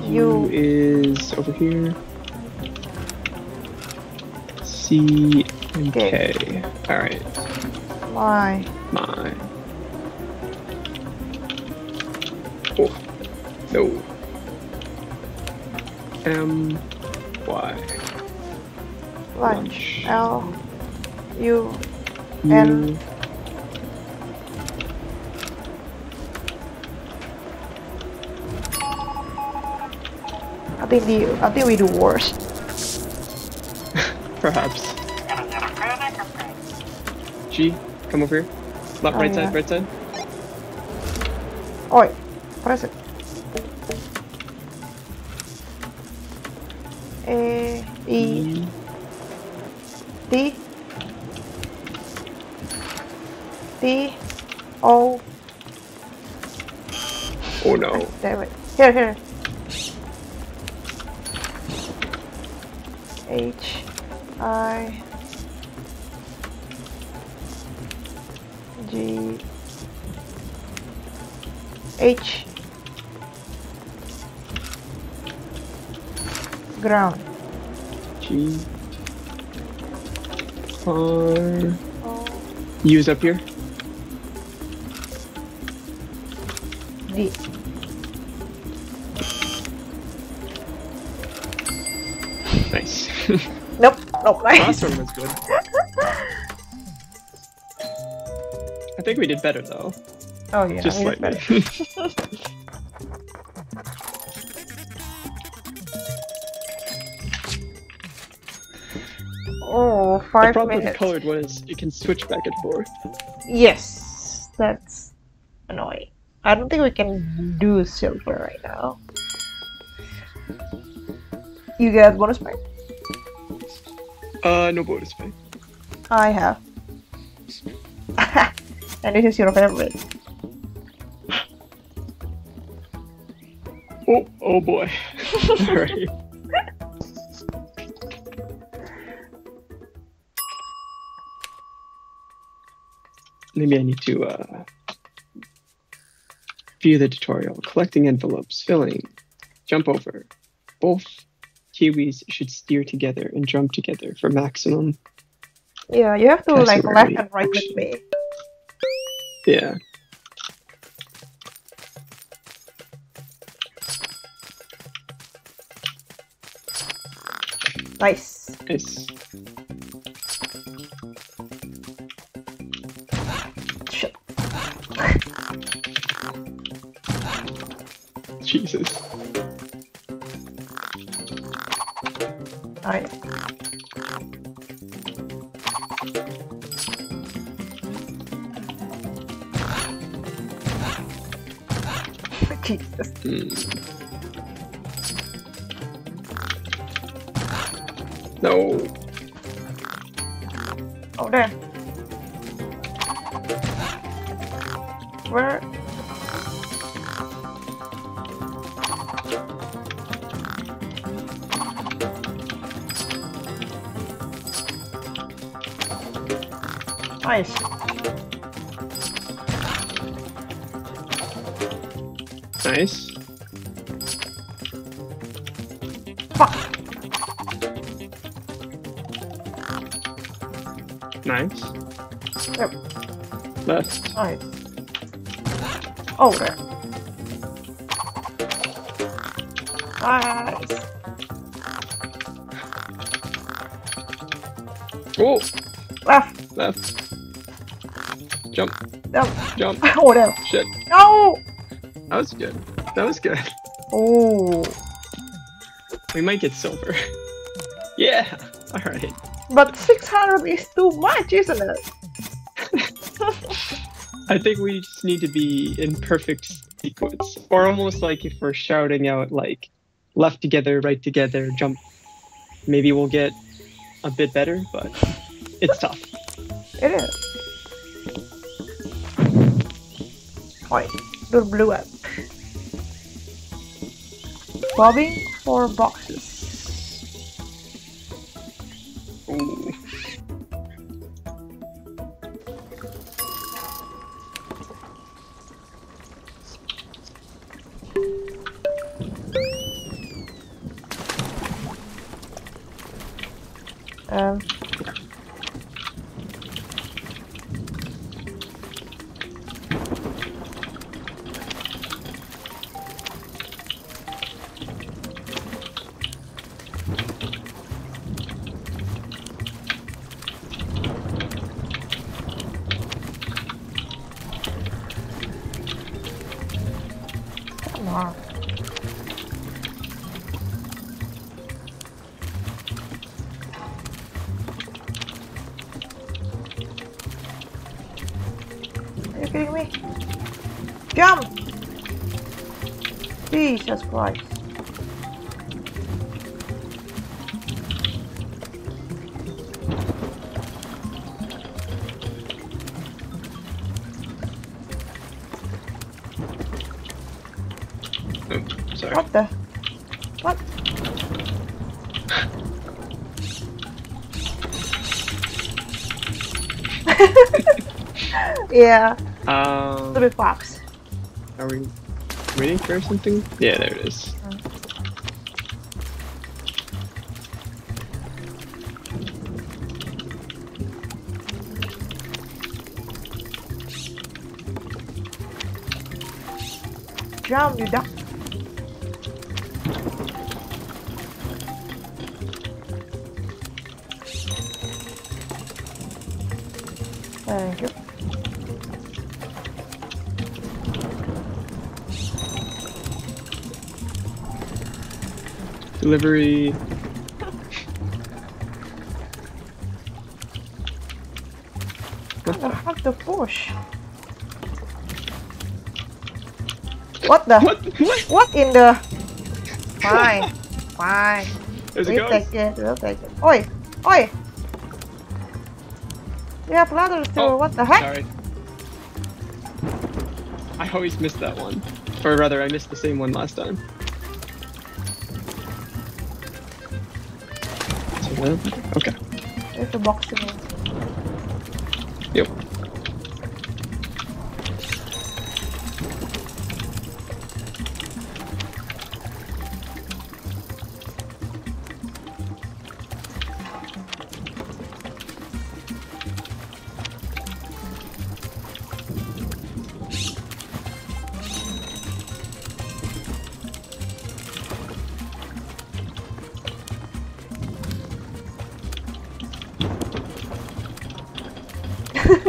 U. U is over here. C and Okay. K. Alright. Y. Mine. Oh. No. M. Y. Lunch. L. U. U. N. I think the. I think we do worse. Perhaps. G. Come over here. Left, Oh, right yeah. side, right side. Oi. Press it. A. E. E. D. D. O. Oh no. Damn it. Here, here. R. O. U is up here. Nice. Nope. Nope. Last Nice. one was good. I think we did better though. Oh yeah. Just slightly. Oh, the five problem with colored one is you can switch back and forth. Yes, that's annoying. I don't think we can do silver right now. You get bonus point? Uh, no bonus pay. I have. and this is your favorite. Oh, oh boy. Alright. Maybe I need to uh, view the tutorial. Collecting envelopes, filling, jump over. Both kiwis should steer together and jump together for maximum. Yeah, you have to like left and right with me. Yeah. Nice. Nice. Jesus. Nice. Jesus. Hmm. No. Oh, there. Nice. Oh, Left. left. Jump, oh, No. jump. Oh, there. Shit. No. That was good. That was good. Oh. We might get silver. yeah. Alright. But 600 is too much, isn't it? I think we just need to be in perfect sequence. Or almost like if we're shouting out like left together, right together, jump. Maybe we'll get a bit better, but it's tough. It is. Oi, door blew up. Bobbing for boxes. Jesus Christ. Oh, sorry. What the? What? yeah, Um, stupid fox. are we waiting for something? Yeah, there it is. Jump, you duck. Delivery. What the fuck the push? What the? What? What? What in the? Fine, fine. There's a we take it. We'll take it. Oi, oi. We have ladders too. Oh, what the heck? Sorry. I always miss that one. Or rather, I missed the same one last time. Okay. There's a box to me. Yep.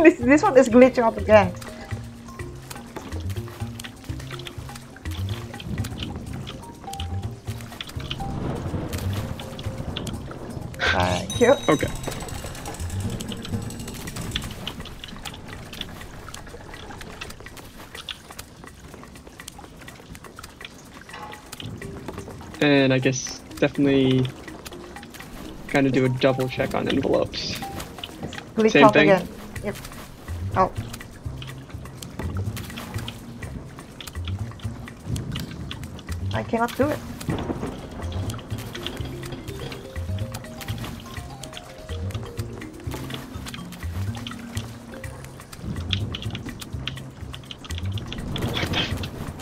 This this one is glitching up again. Thank you. Okay. And I guess definitely kind of do a double check on envelopes. Glitch Same thing? again. Cannot do it.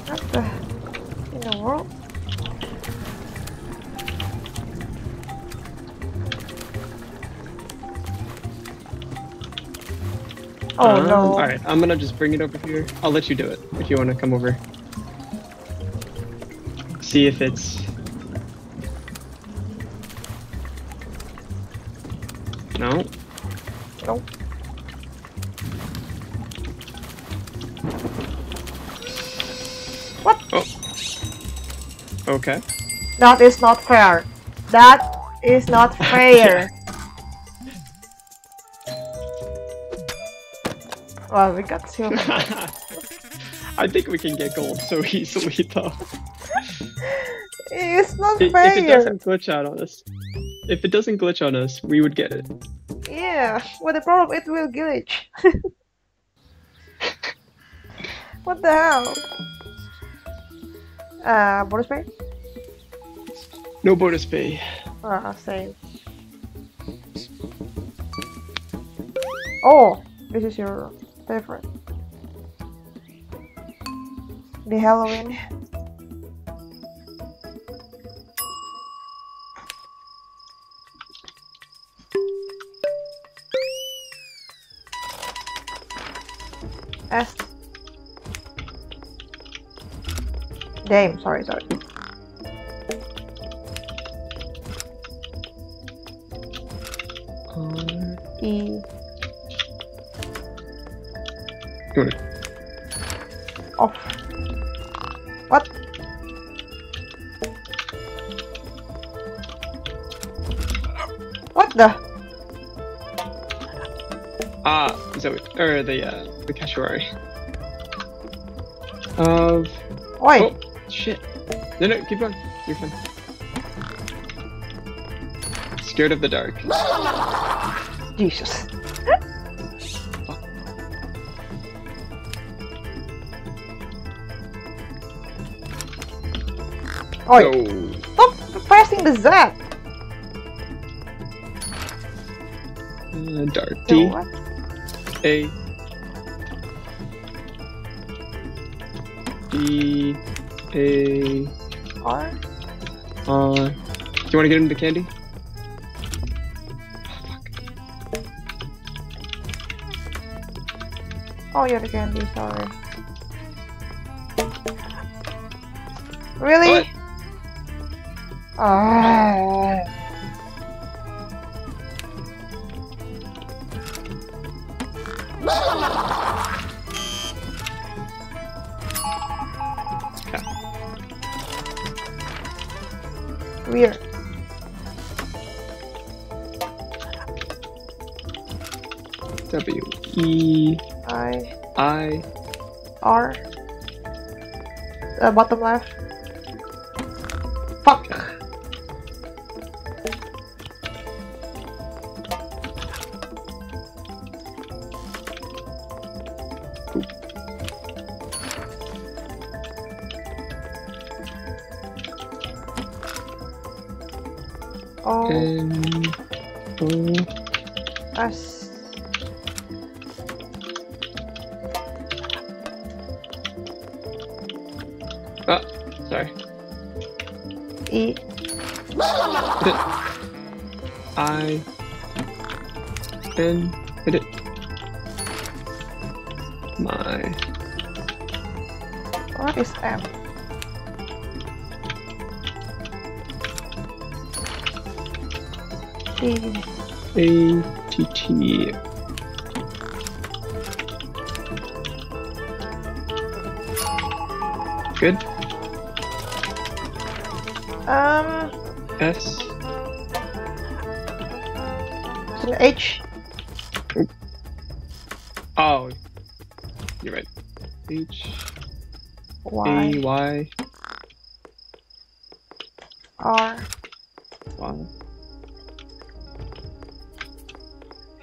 What the in the world? Oh Um, no. Alright, I'm gonna just bring it over here. I'll let you do it if you want to come over see if it's... No. No. What? Oh. Okay. That is not fair. That is not fair. well, we got silver. I think we can get gold so easily though it's not fair. If it doesn't glitch out on us, if it doesn't glitch on us, we would get it. Yeah, but the problem it will glitch. what the hell? Uh, bonus pay? No bonus pay. Ah, same. Oh, this is your favorite. The Halloween. Damn, sorry, sorry. Uh, E. Good. Off. What? What the? Ah, Zoe, or the uh, the Kashiwari. Of Wait. oh shit. No, no, keep going. You're fine. Scared of the dark. Jesus. Oi, No. stop pressing the Z. Uh, dark. No, D what? A D A R? Uh, do you want to get into candy? Oh, you're the candy, sorry. Really? What? Uh, bottom left.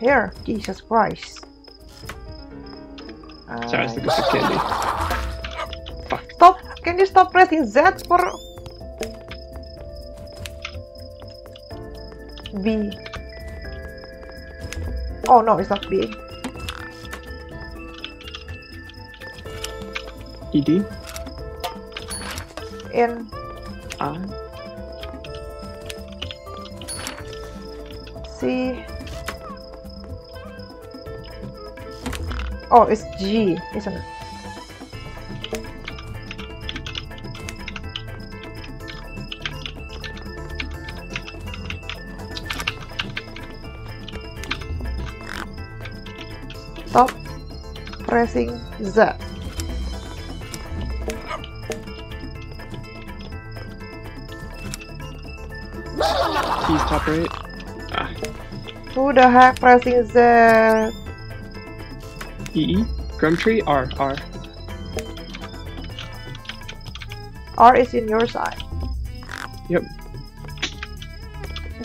Here, Jesus Christ. Sorry, I was looking for candy. stop! Can you stop pressing Z for B? Oh no, it's not B. E D In C. Oh, it's G, isn't it? Stop pressing Z. top right. Ah, Who the heck pressing Z? E E Grum tree? R, R. R is in your side. Yep.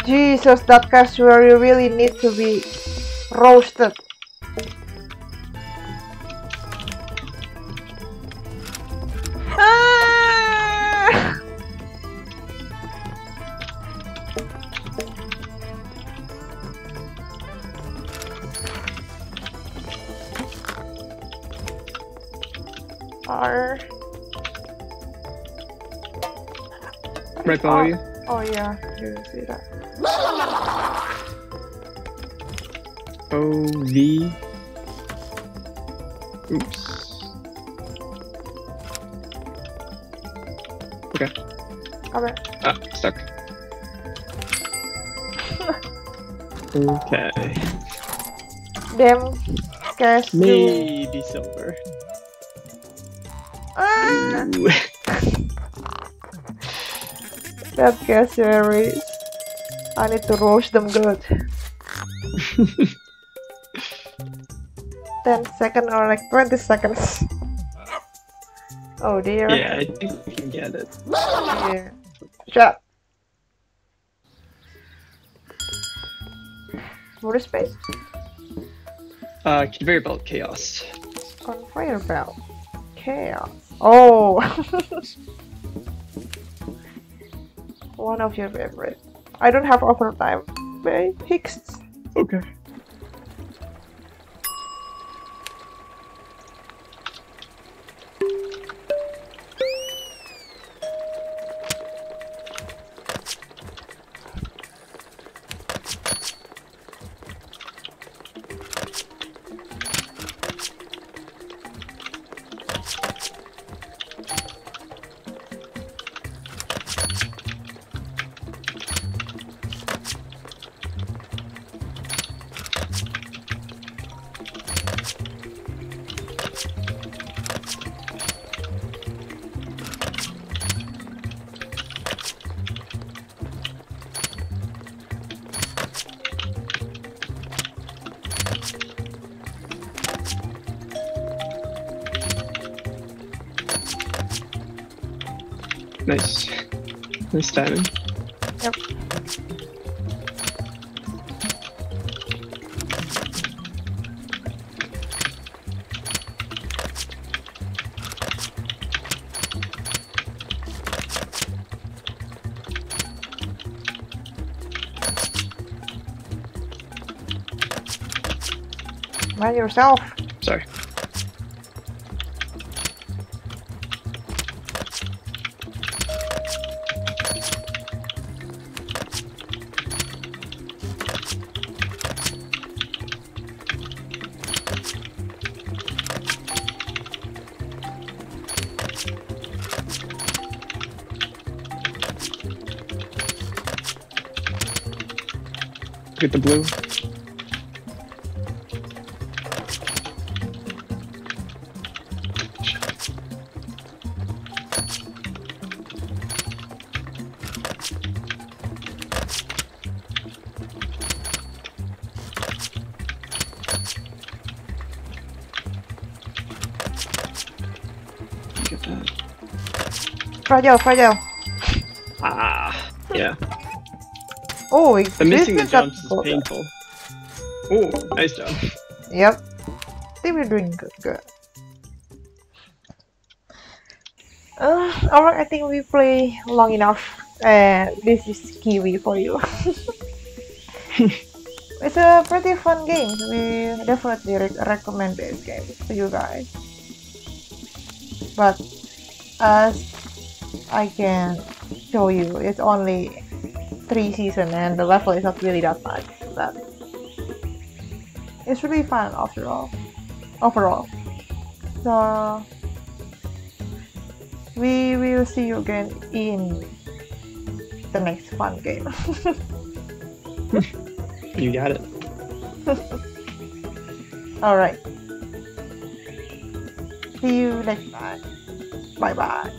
Jesus, that cassowary really need to be roasted. Right below you. Oh yeah, you see that. O, V. Oops. Okay. Okay. Ah, stuck. okay. Them cash. Maybe silver. That cassowaries. I need to roast them good. 10 seconds or like 20 seconds. Oh dear. yeah, I think we can get it. Yeah. Shut. Water space. Uh, conveyor belt chaos. Conveyor belt. Chaos. Oh! One of your favorite. I don't have overtime. Very fixed. Okay. Nice timing. Yep. Mind yourself. Get the blue. Fragile, fragile. Oh, missing the jumps is painful. Oh, nice job. Yep. I think we're doing good. good. Uh, alright, I think we play long enough. And this is KeyWe for you. it's a pretty fun game. We definitely re- recommend this game to you guys. But as I can show you, it's only three season and the level is not really that much. But it's really fun after all. Overall. So we will see you again in the next fun game. You got it. Alright. See you next time. Bye bye.